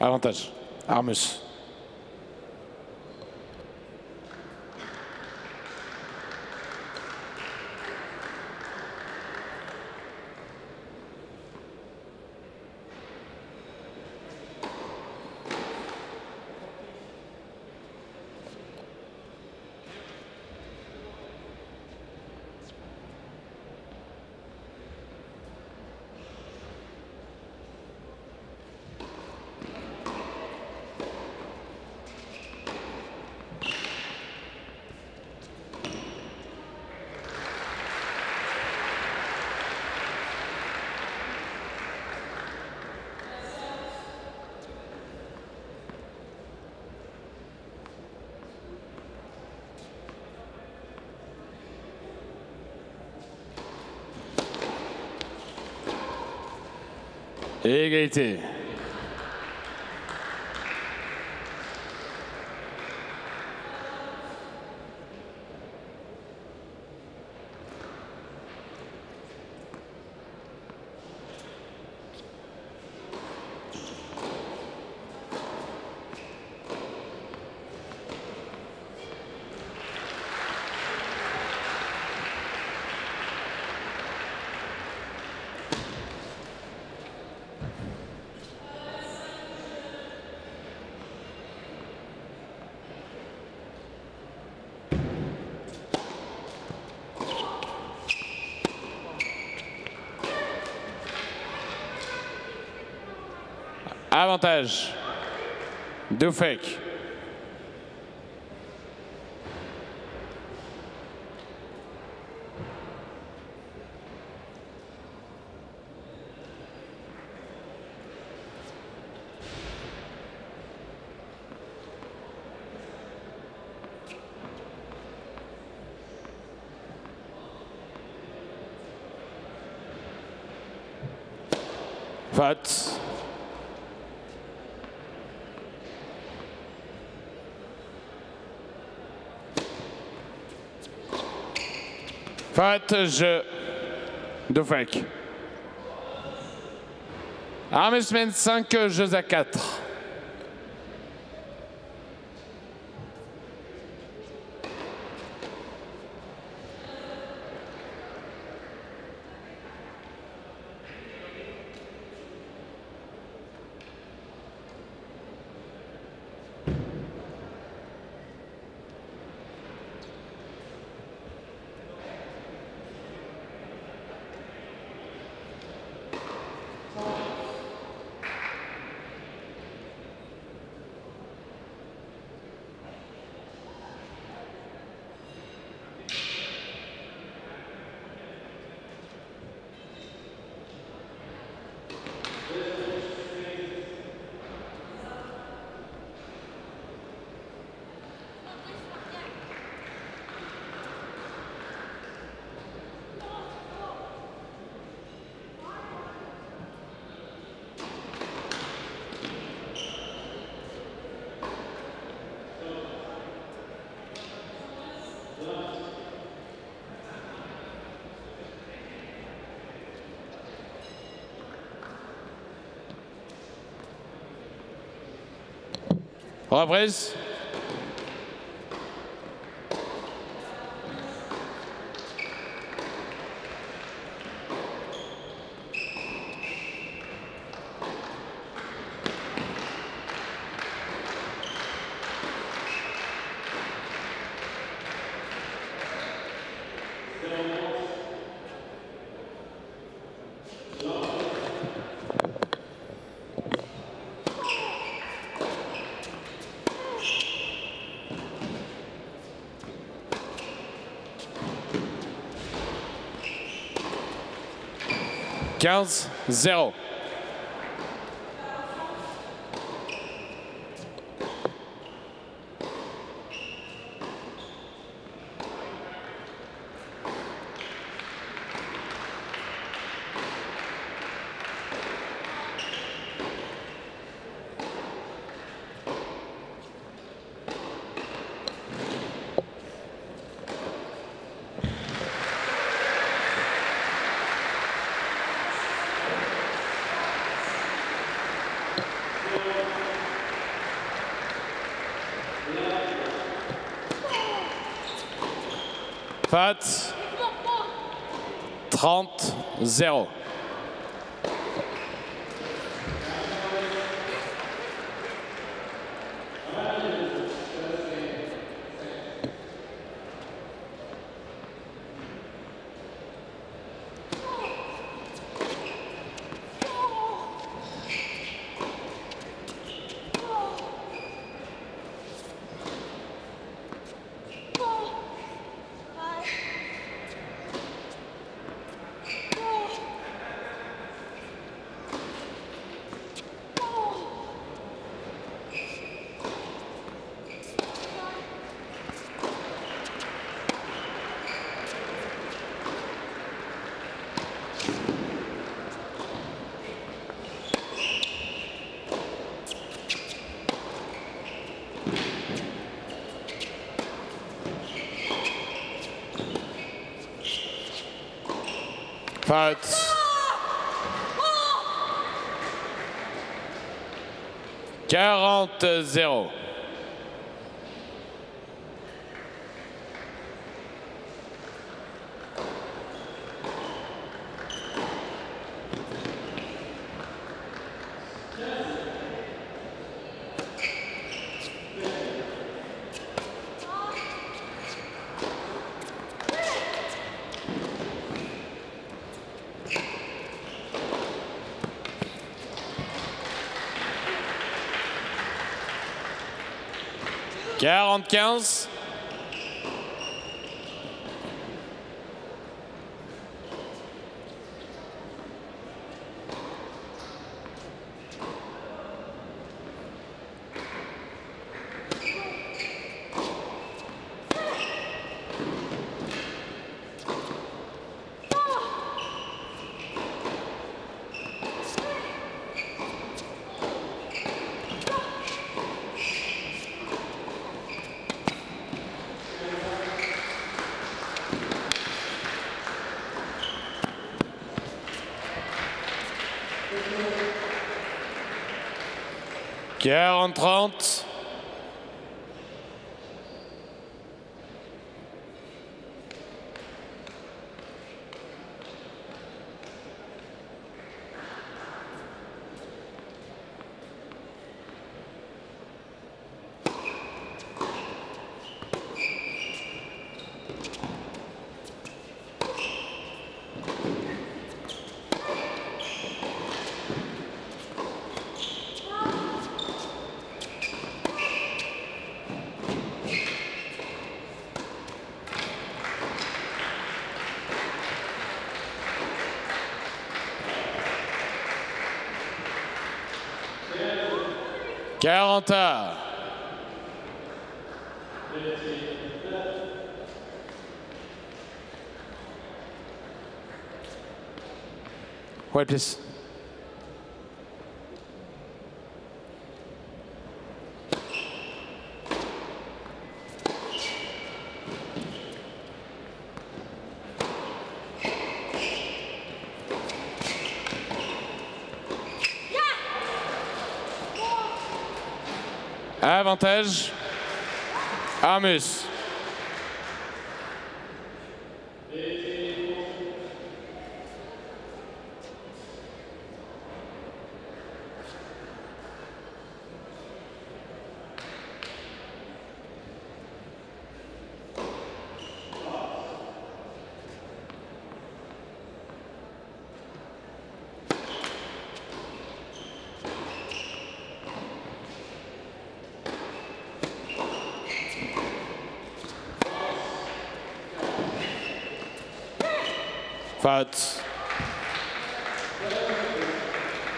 A: Avantage. Armus. Et égalité. Avantage. Dufek. Faute. Jeu. Dufek. Mène 5 jeux à 4. Reprise. Quinze, zéro. Fat. 30, Fight. Quarante zéro. 45 40-30. Calenta. What is please. Avantage.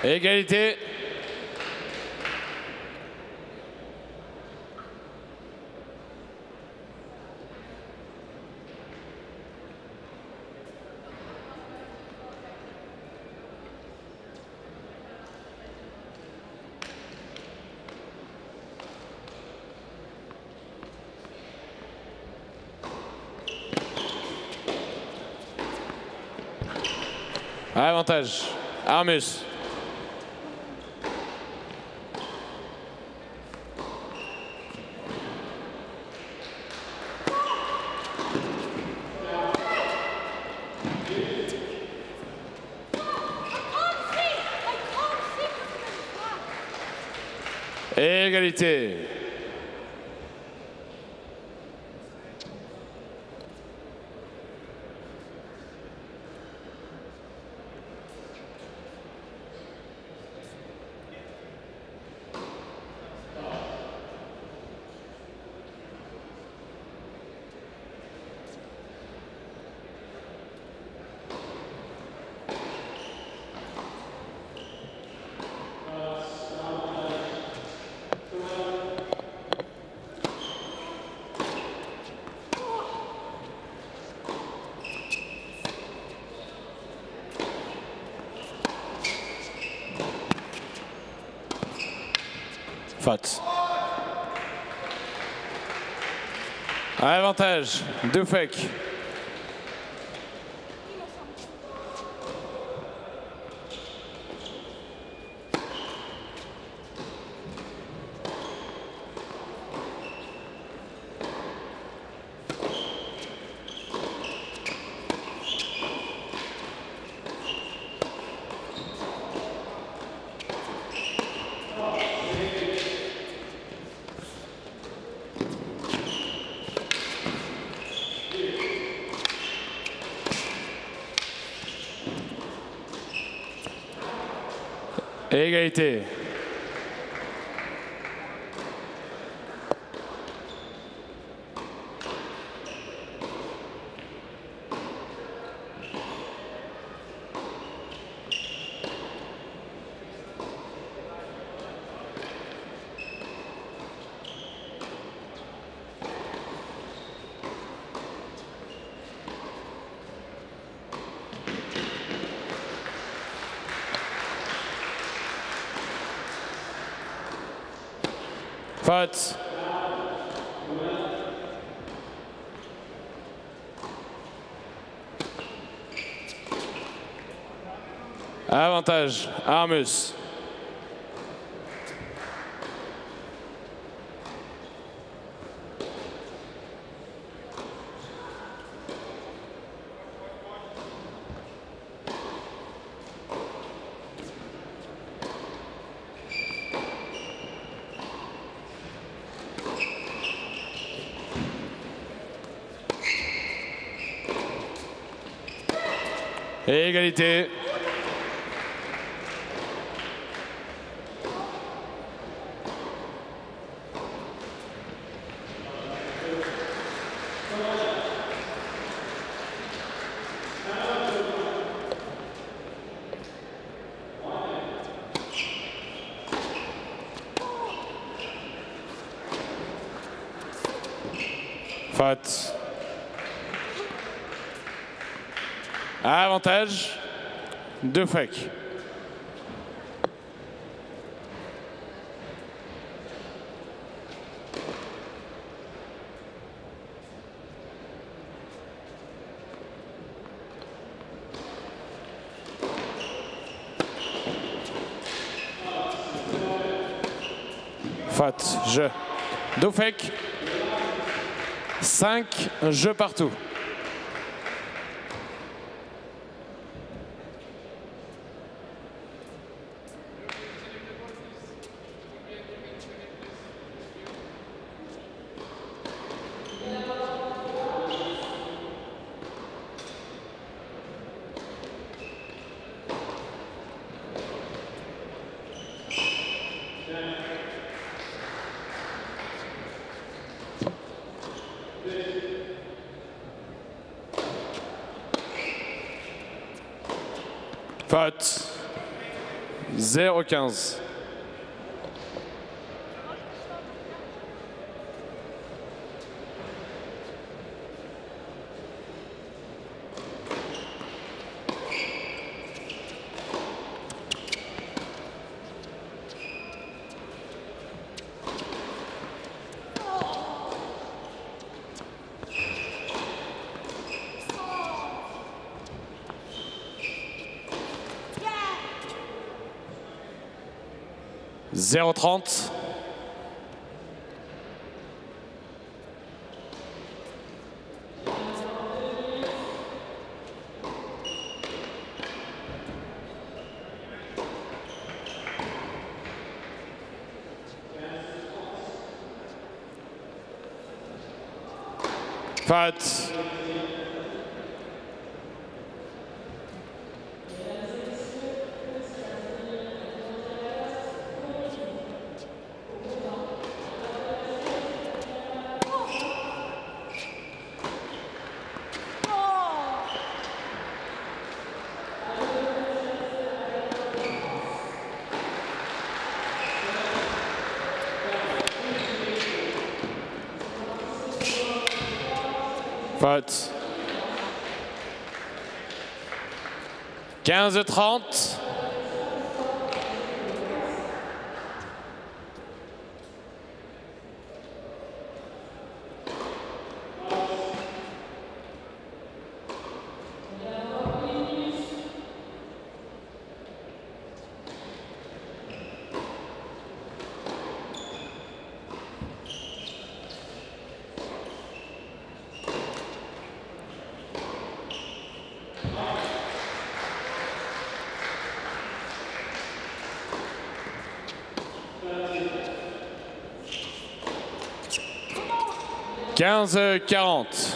A: Égalité. avantage. Égalité. Avantage. Dufek. Égalité. Avantage. Armus. Égalité. Faute. Avantage. Deux fake. Faute, jeu. Fake. Cinq jeux partout. Faute. 0-15. 0,30. 15-30. 15-40.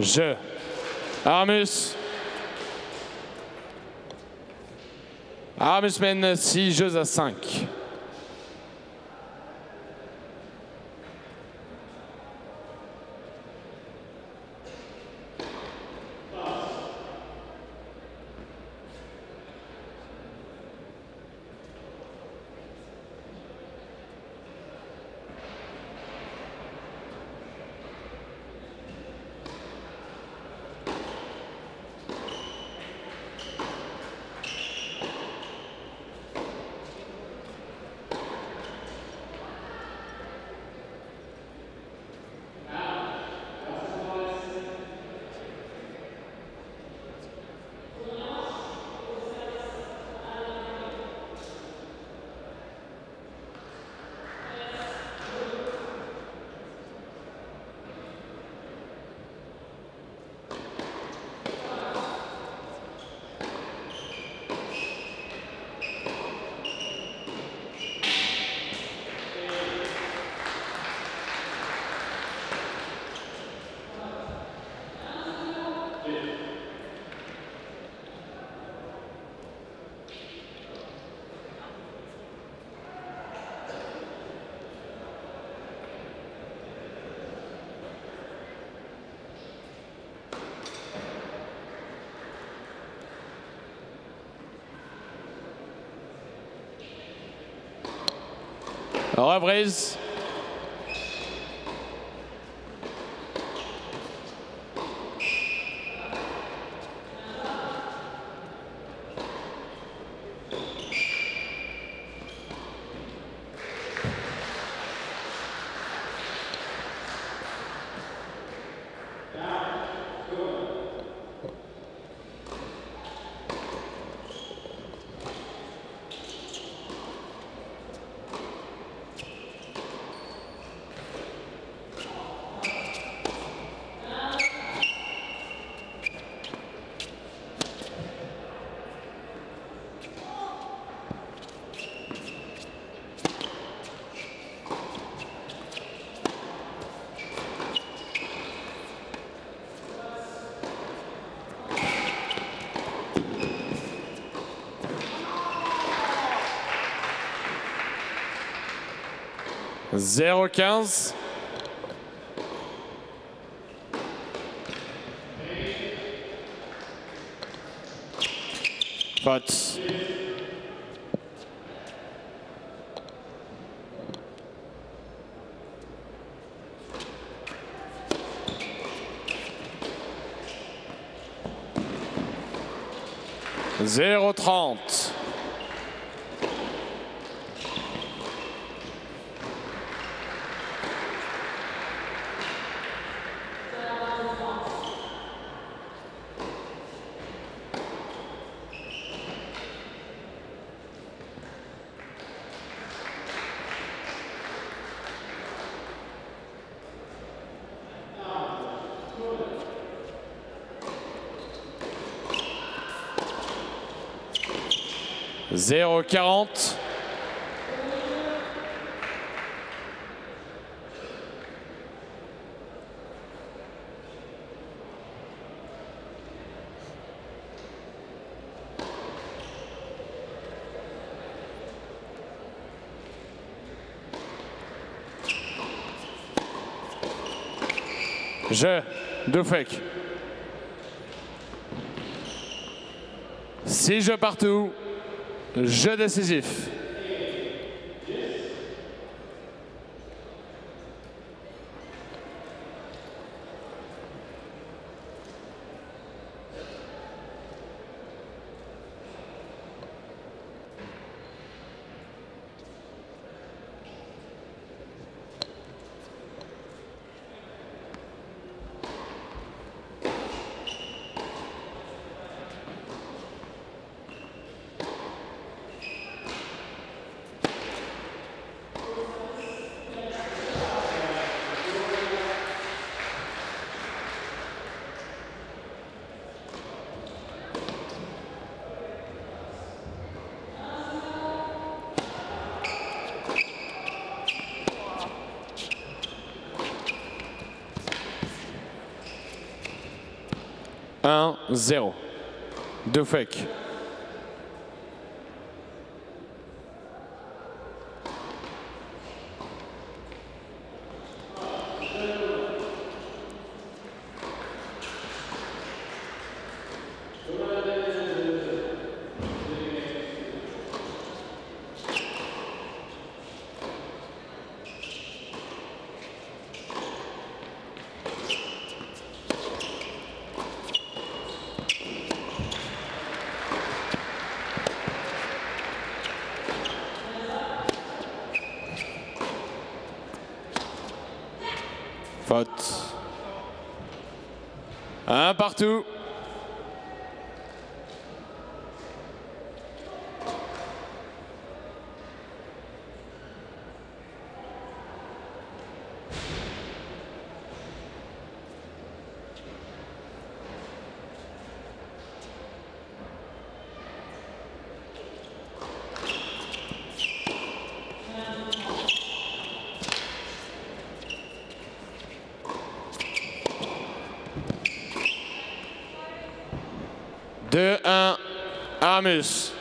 A: Je. Armus. Armus mène 6 jeux à 5. Reprise. 0-15. Faute. Zéro trente. 0,40. Jeu de fake. Six jeux partout jeu décisif. Zéro. Doufek. Faute. Un partout. Deux, un. Armus.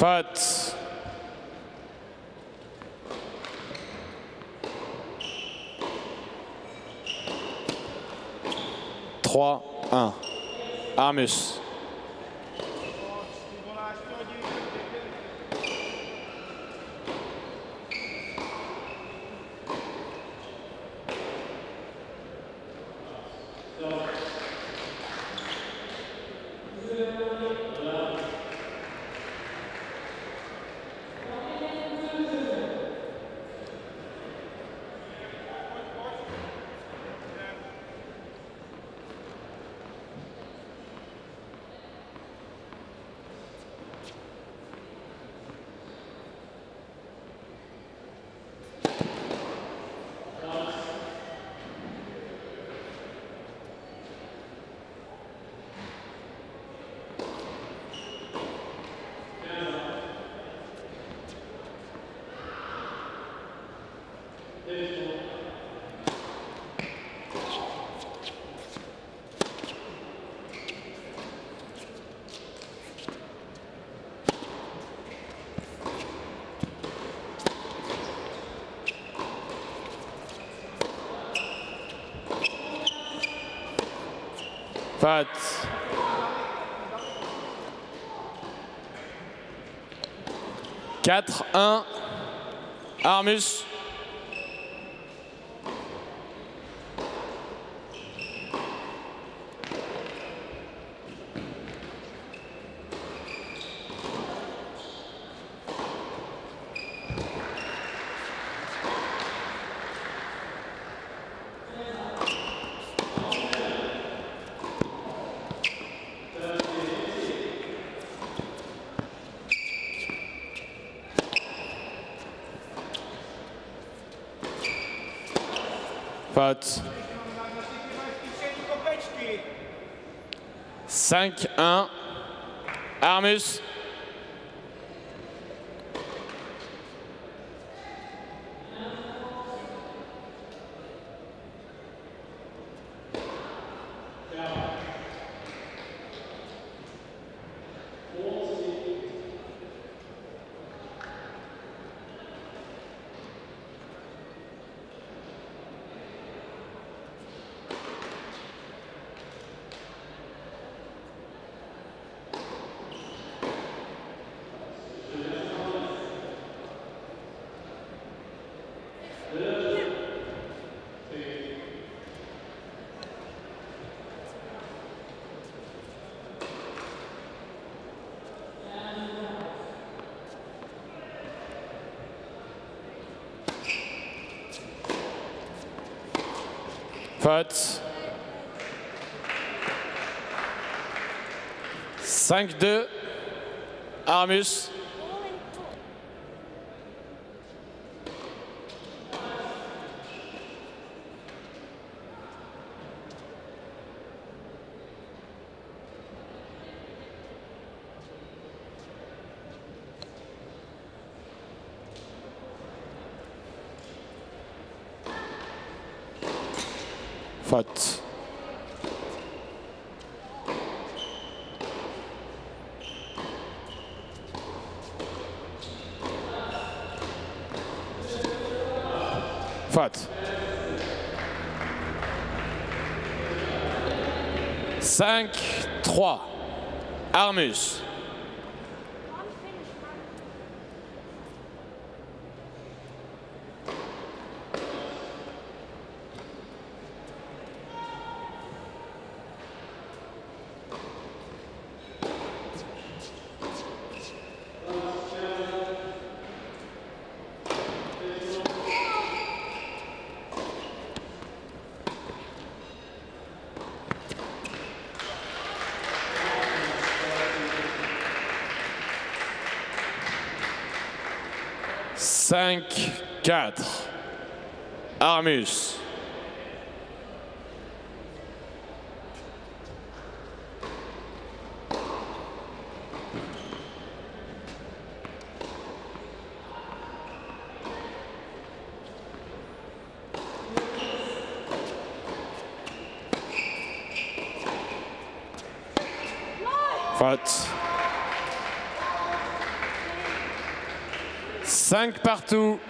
A: Faute. Trois, un. Armus. Faute. Quatre, un. Armus.
C: Kopeczki.
A: 5-1. Armus. Faute. 5-2. Armus. Faute. Faute. Cinq, trois. Armus. Cinq, quatre. Armus. Faute. 5 partout.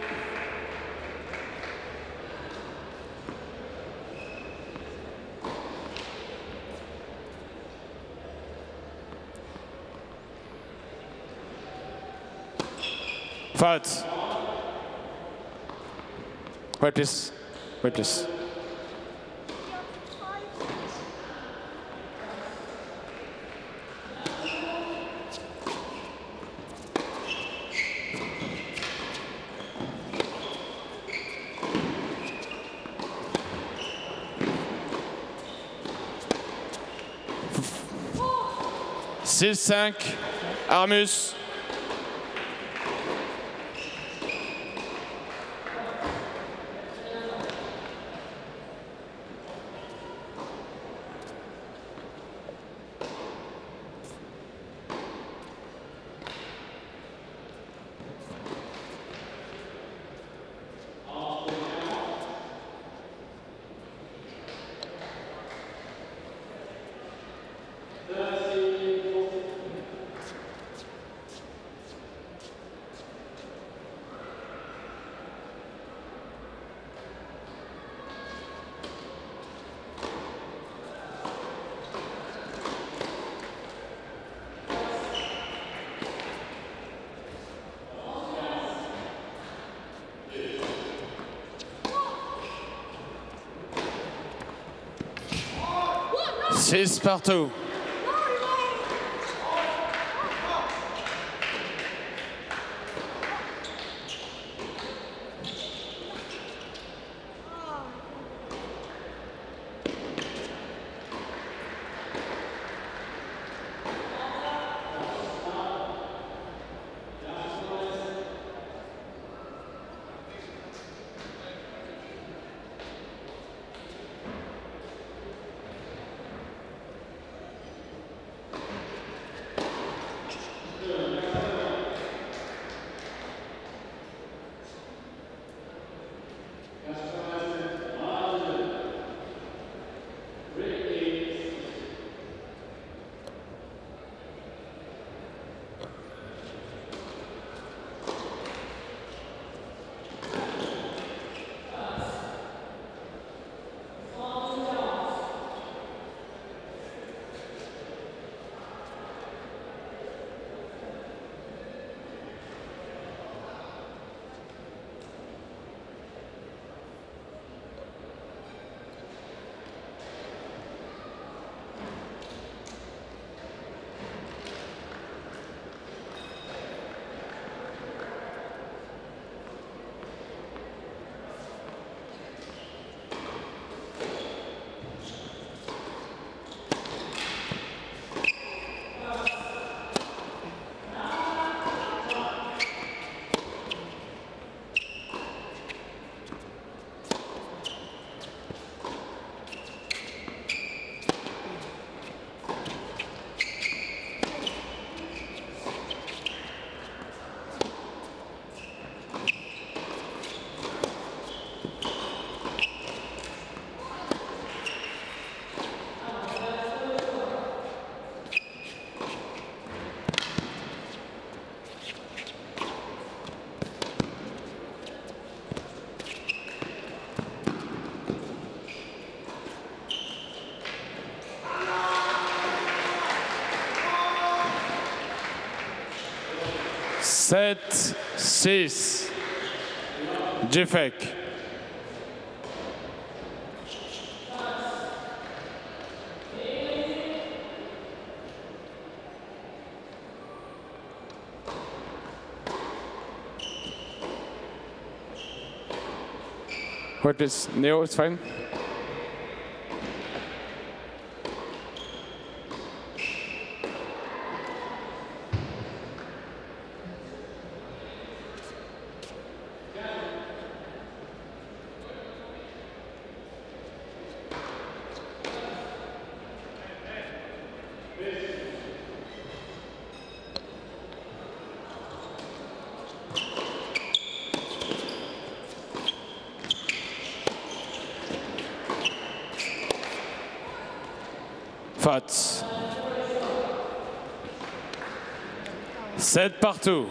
A: Faute. Wait, please. Wait, please. Six, cinq. Armus. 6 partout. Sept, six. Jeffek. What is Neo? It's fine. 7 partout.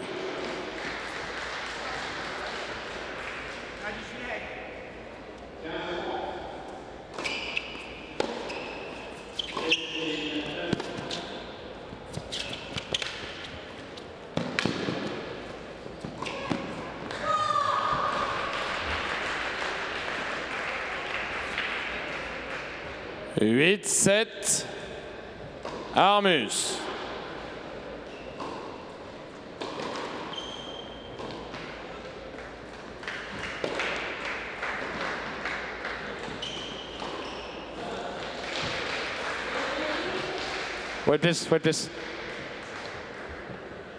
A: Huit, sept. Armus. Wait this, wait this.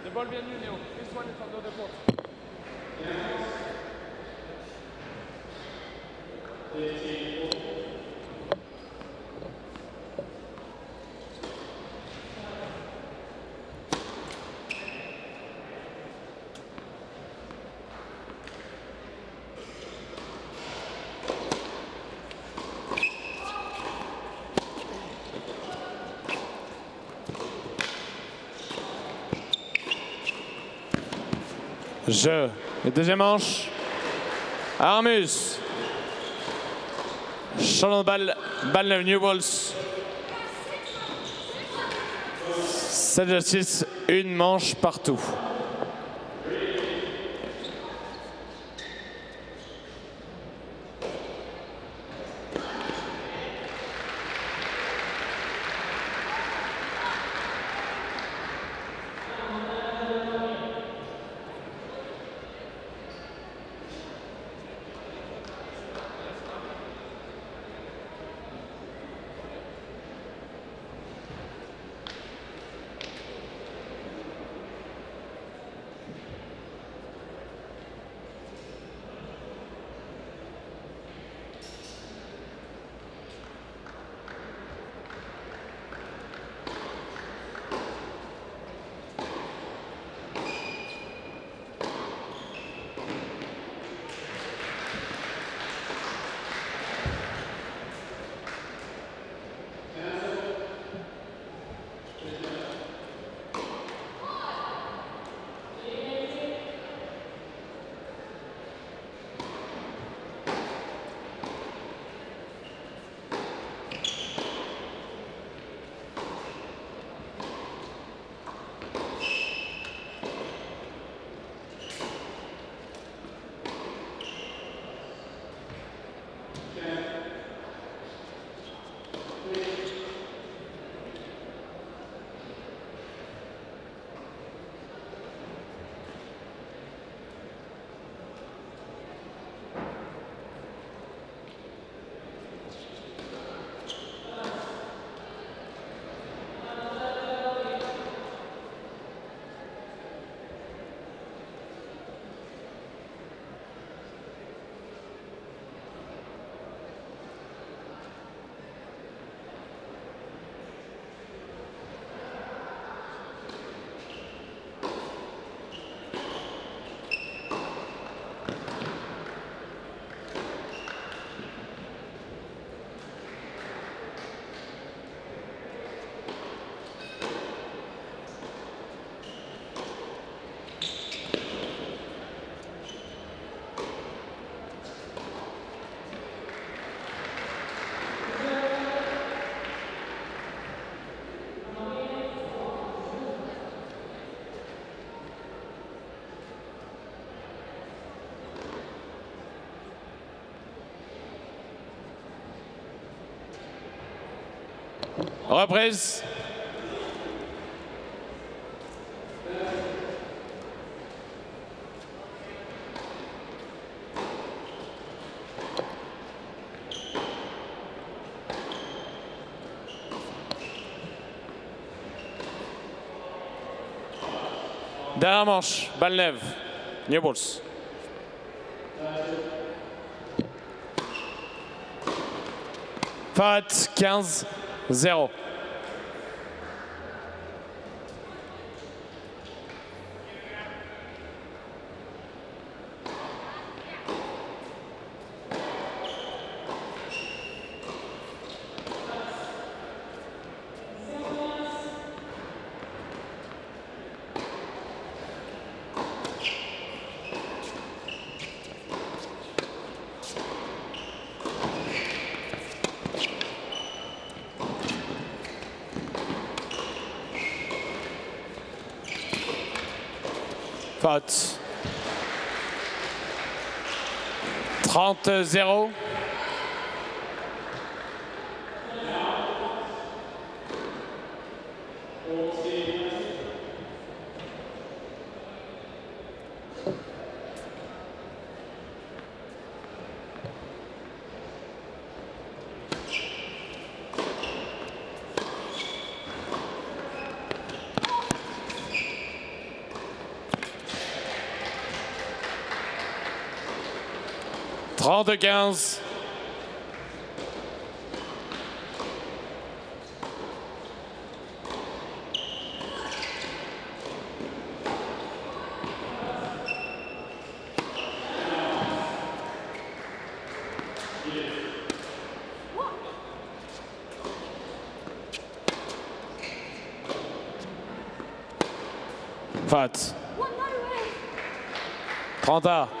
B: The ball behind you, Neo. This one is under the court.
A: Je. Le deuxième manche. Armus. Changement de balle. Balle New Balls. 7 6, une manche partout. Reprise. Dernière manche, balle neuve. New balls. Fat 15 0. Faute. 30 0. Trente quinze. Fat.
D: What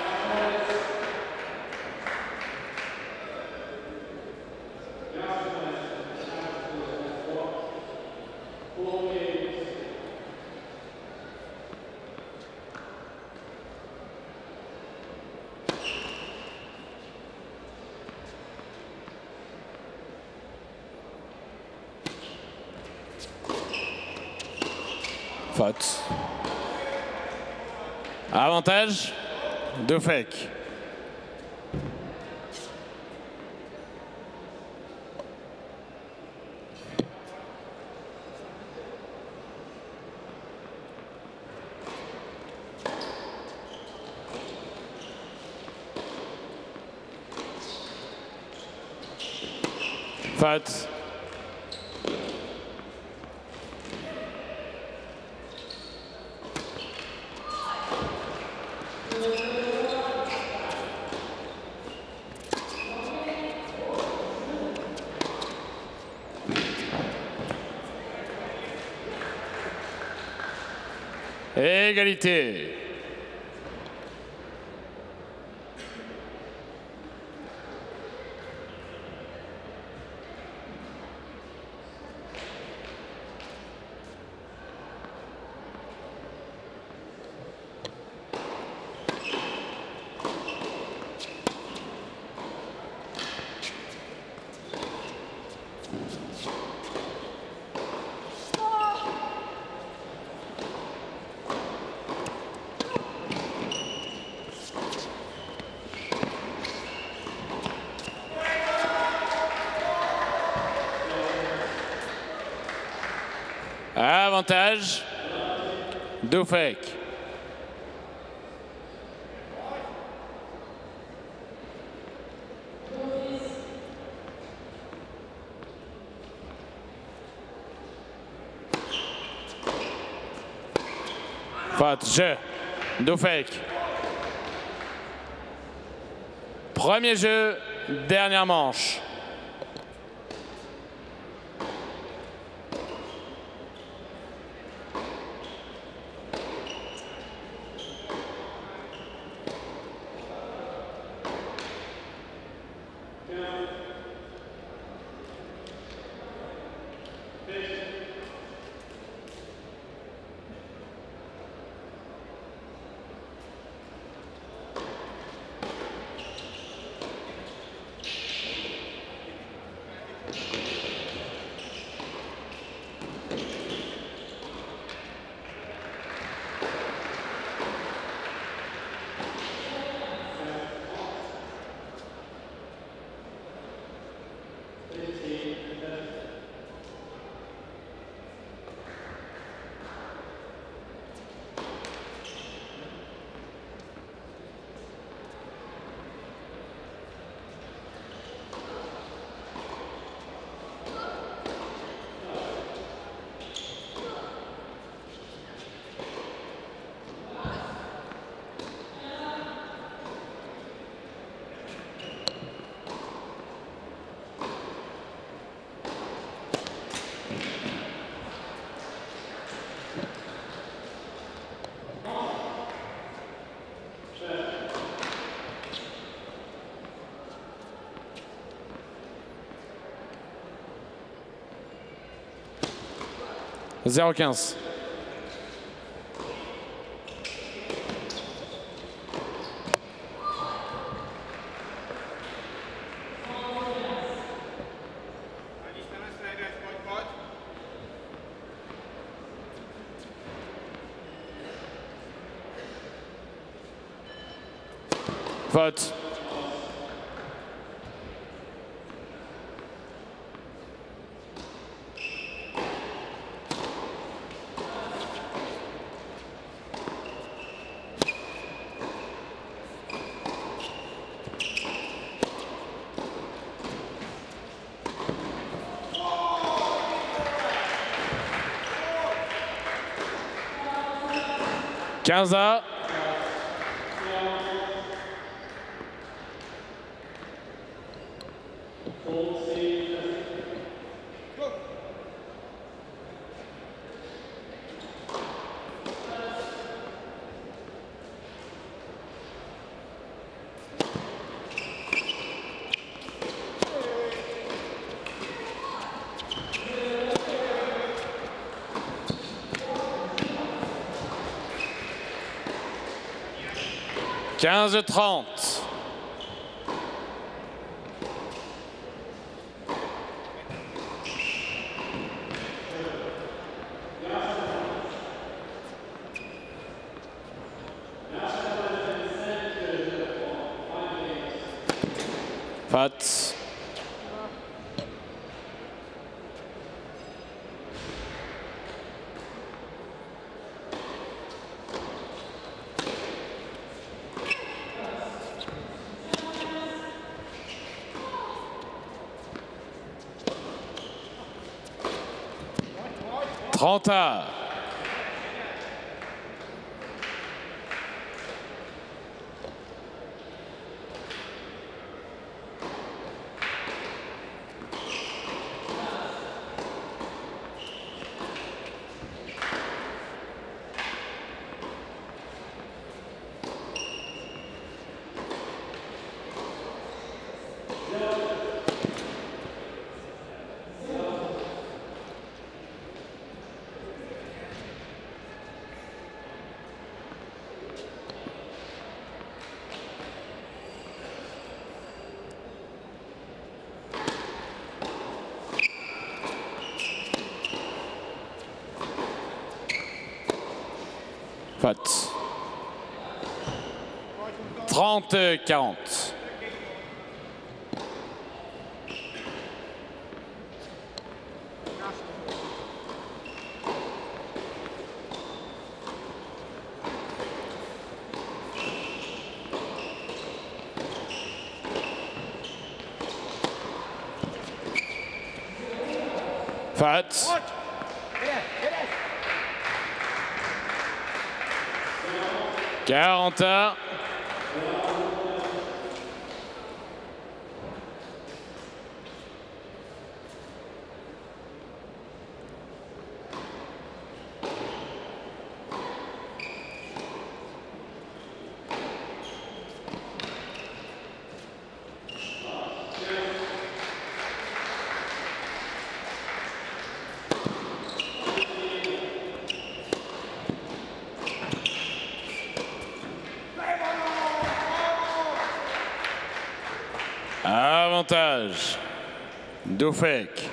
A: Avantage de fake. Égalité. Avantage fake. Faute, jeu. Premier jeu, dernière manche. Zéro quinze. Kansas. 15h30. 30 30-40. Faute. 40 ans. Avantage. Doufek. Égalité.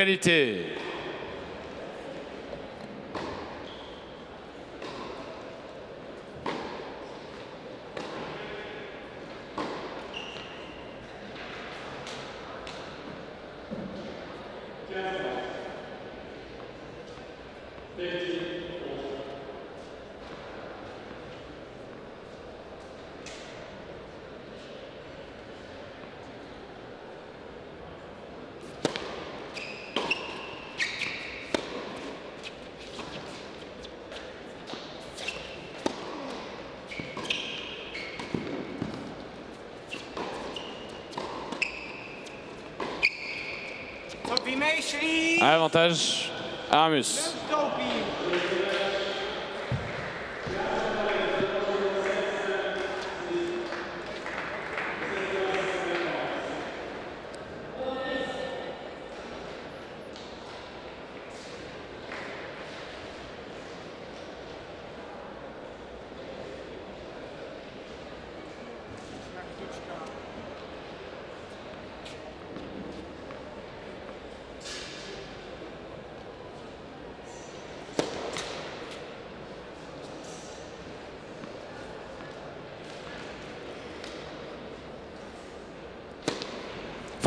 C: Sophie
A: Avantage. Armus.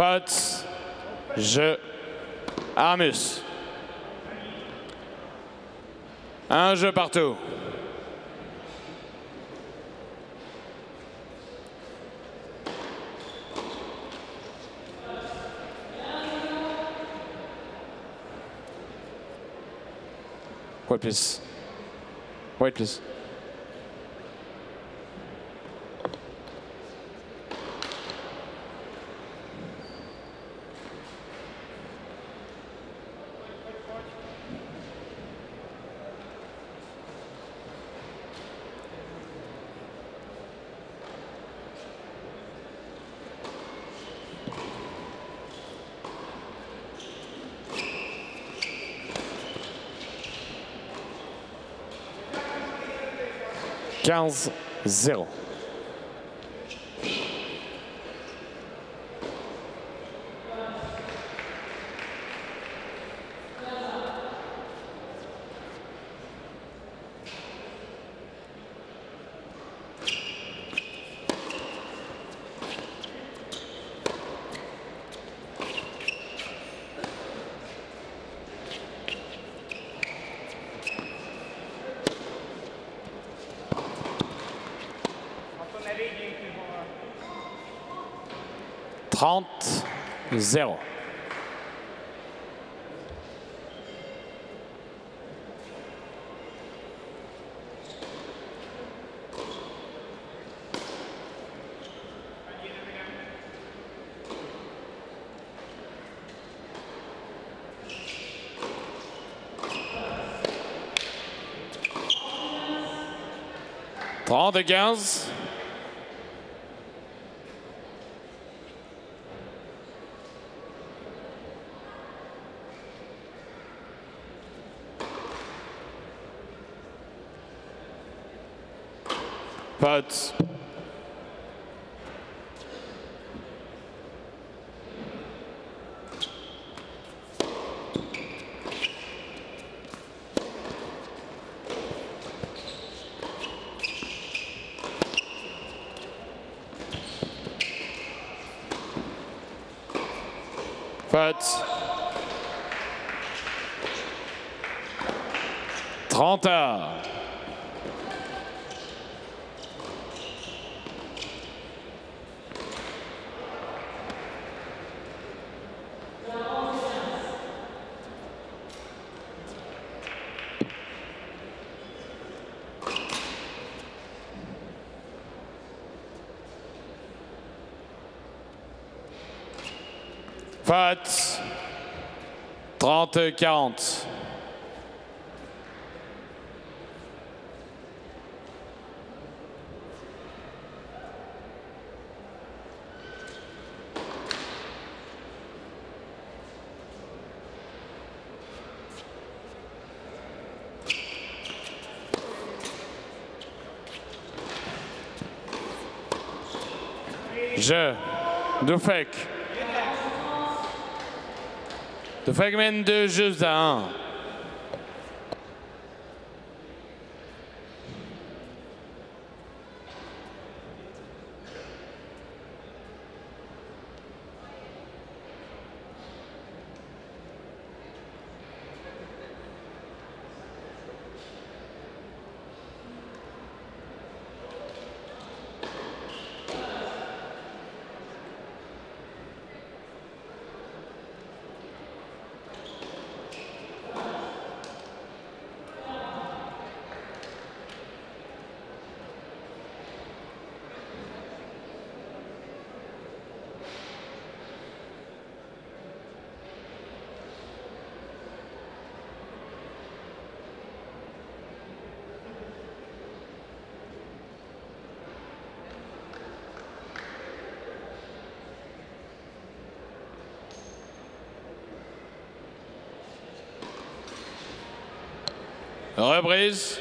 A: Faute. Jeu. Armus. Un jeu partout. Wait, please. Wait, please.
C: Charles 0.
A: 40, 0. de 15. But But 30 Faute. 30-40. Je. Dufek. Dufek mène deux jeux Reprise.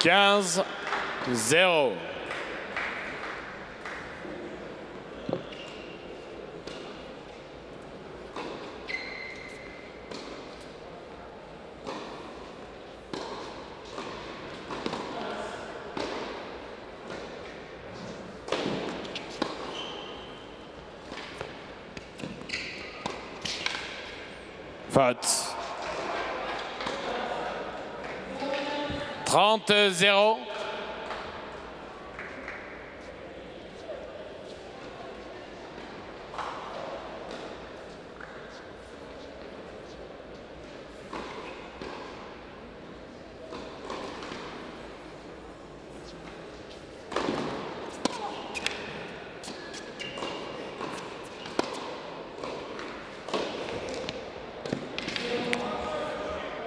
A: Quinze, zéro. Faute. 30-0.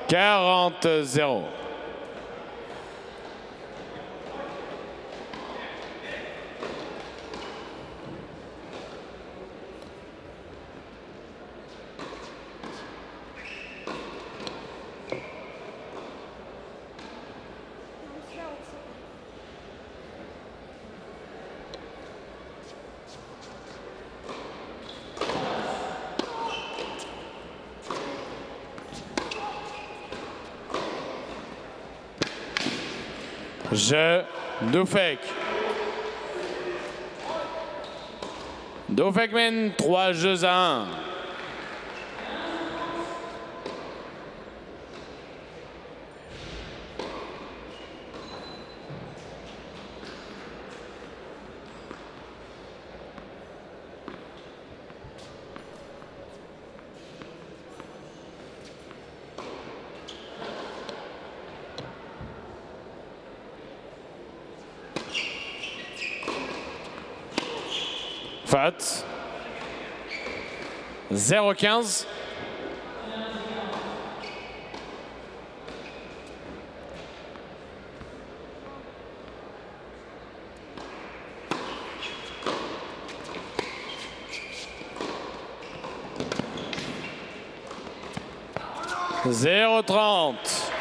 A: Quarante zéro. Je, Dufek. Dufek mène 3 jeux à 1. Fat. 0-15. Zéro trente.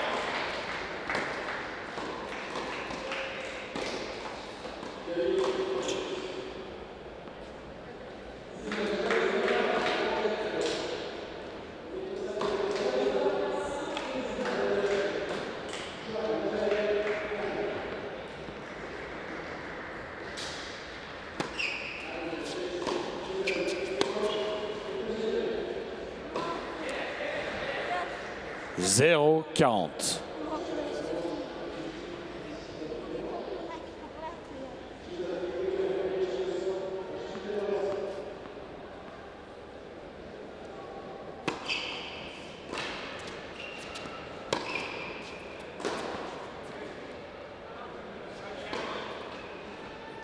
A: Zéro quarante.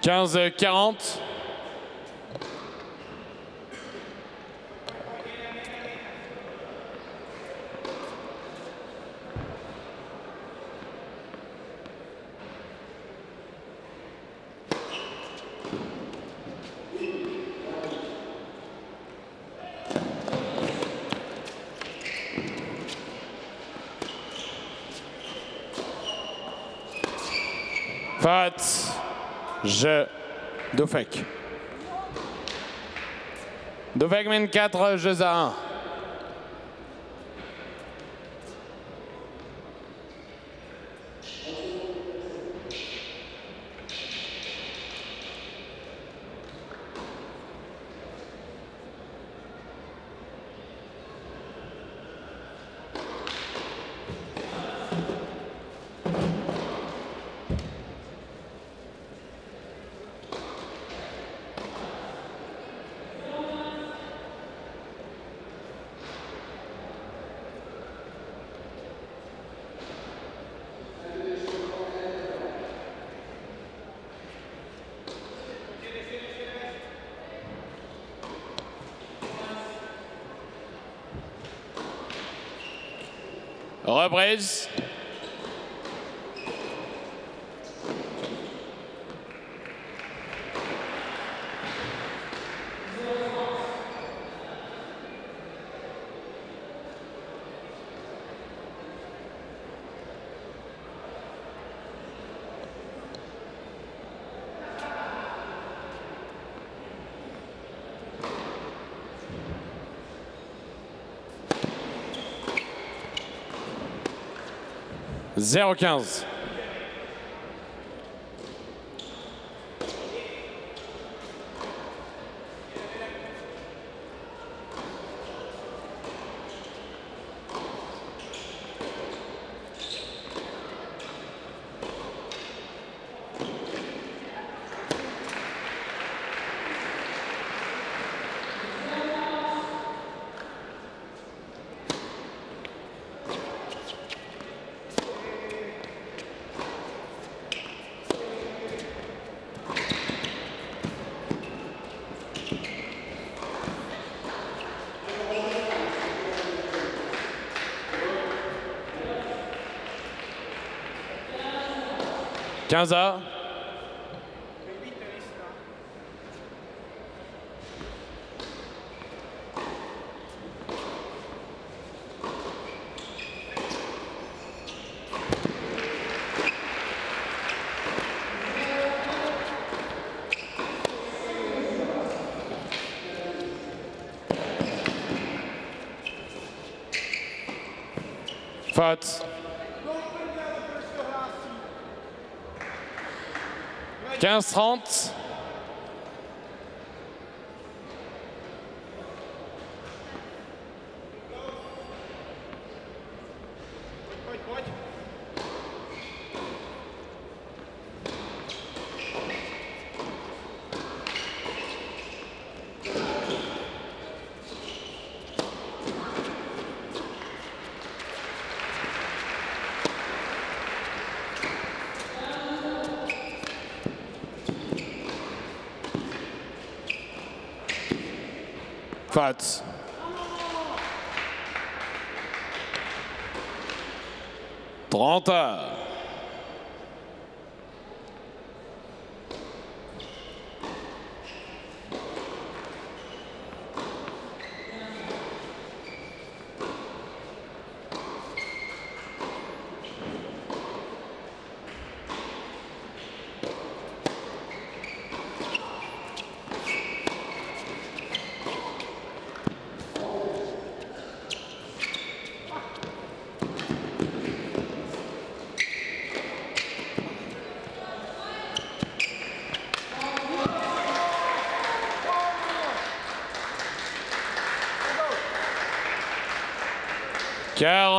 A: Quinze quarante. Fat. Je. Dofek. Dofek mène 4 jeux à 1. Reprise. Zéro quinze. Quinze
C: Gassant
A: cuts. Trente heures.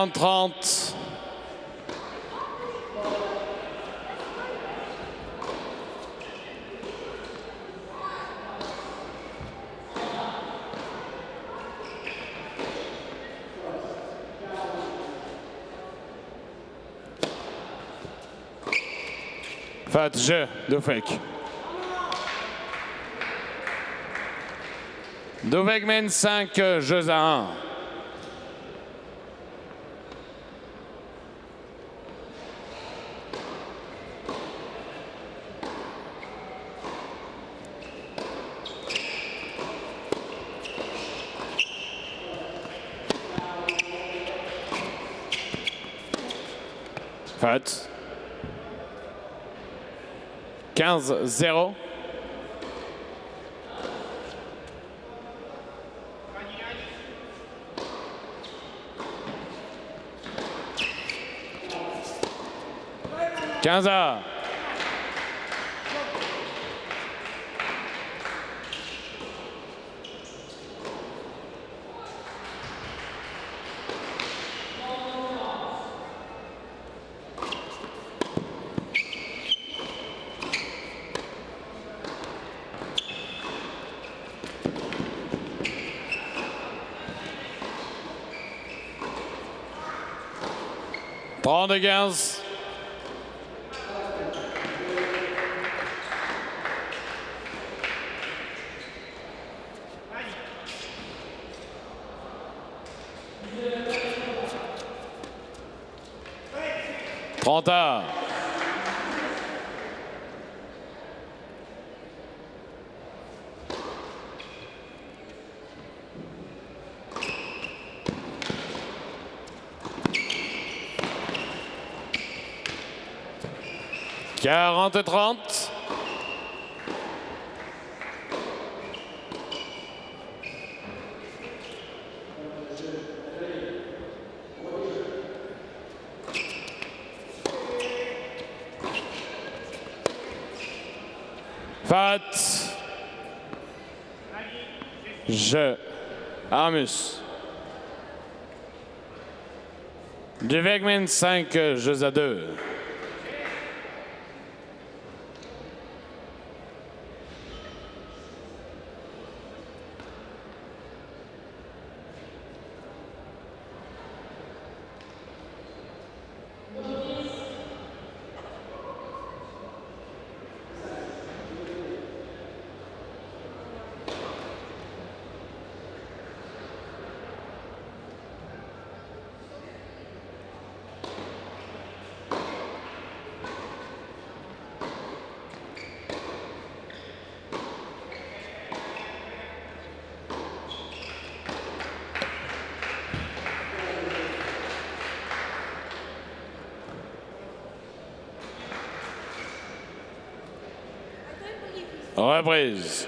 A: 40-30. Jeu mène 5 jeux à 1. Faute. 15-0. Quinze Bande de 15. Trentard. 40-30. Fat. Je. Amus. Du Wegman 5 jeux à 2. Reprise.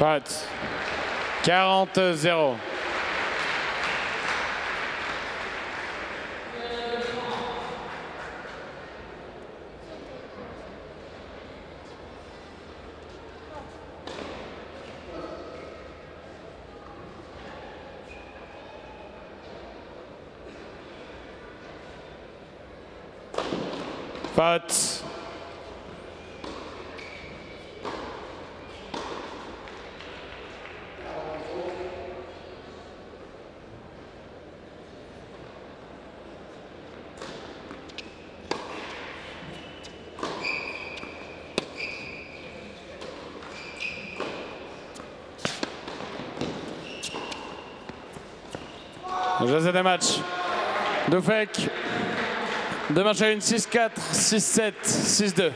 D: On marque la vie.
A: 30-0. Faute. 40-0. Faute. José des matchs. Doufek. Deux matchs à une, 6-4, 6-7, 6-2.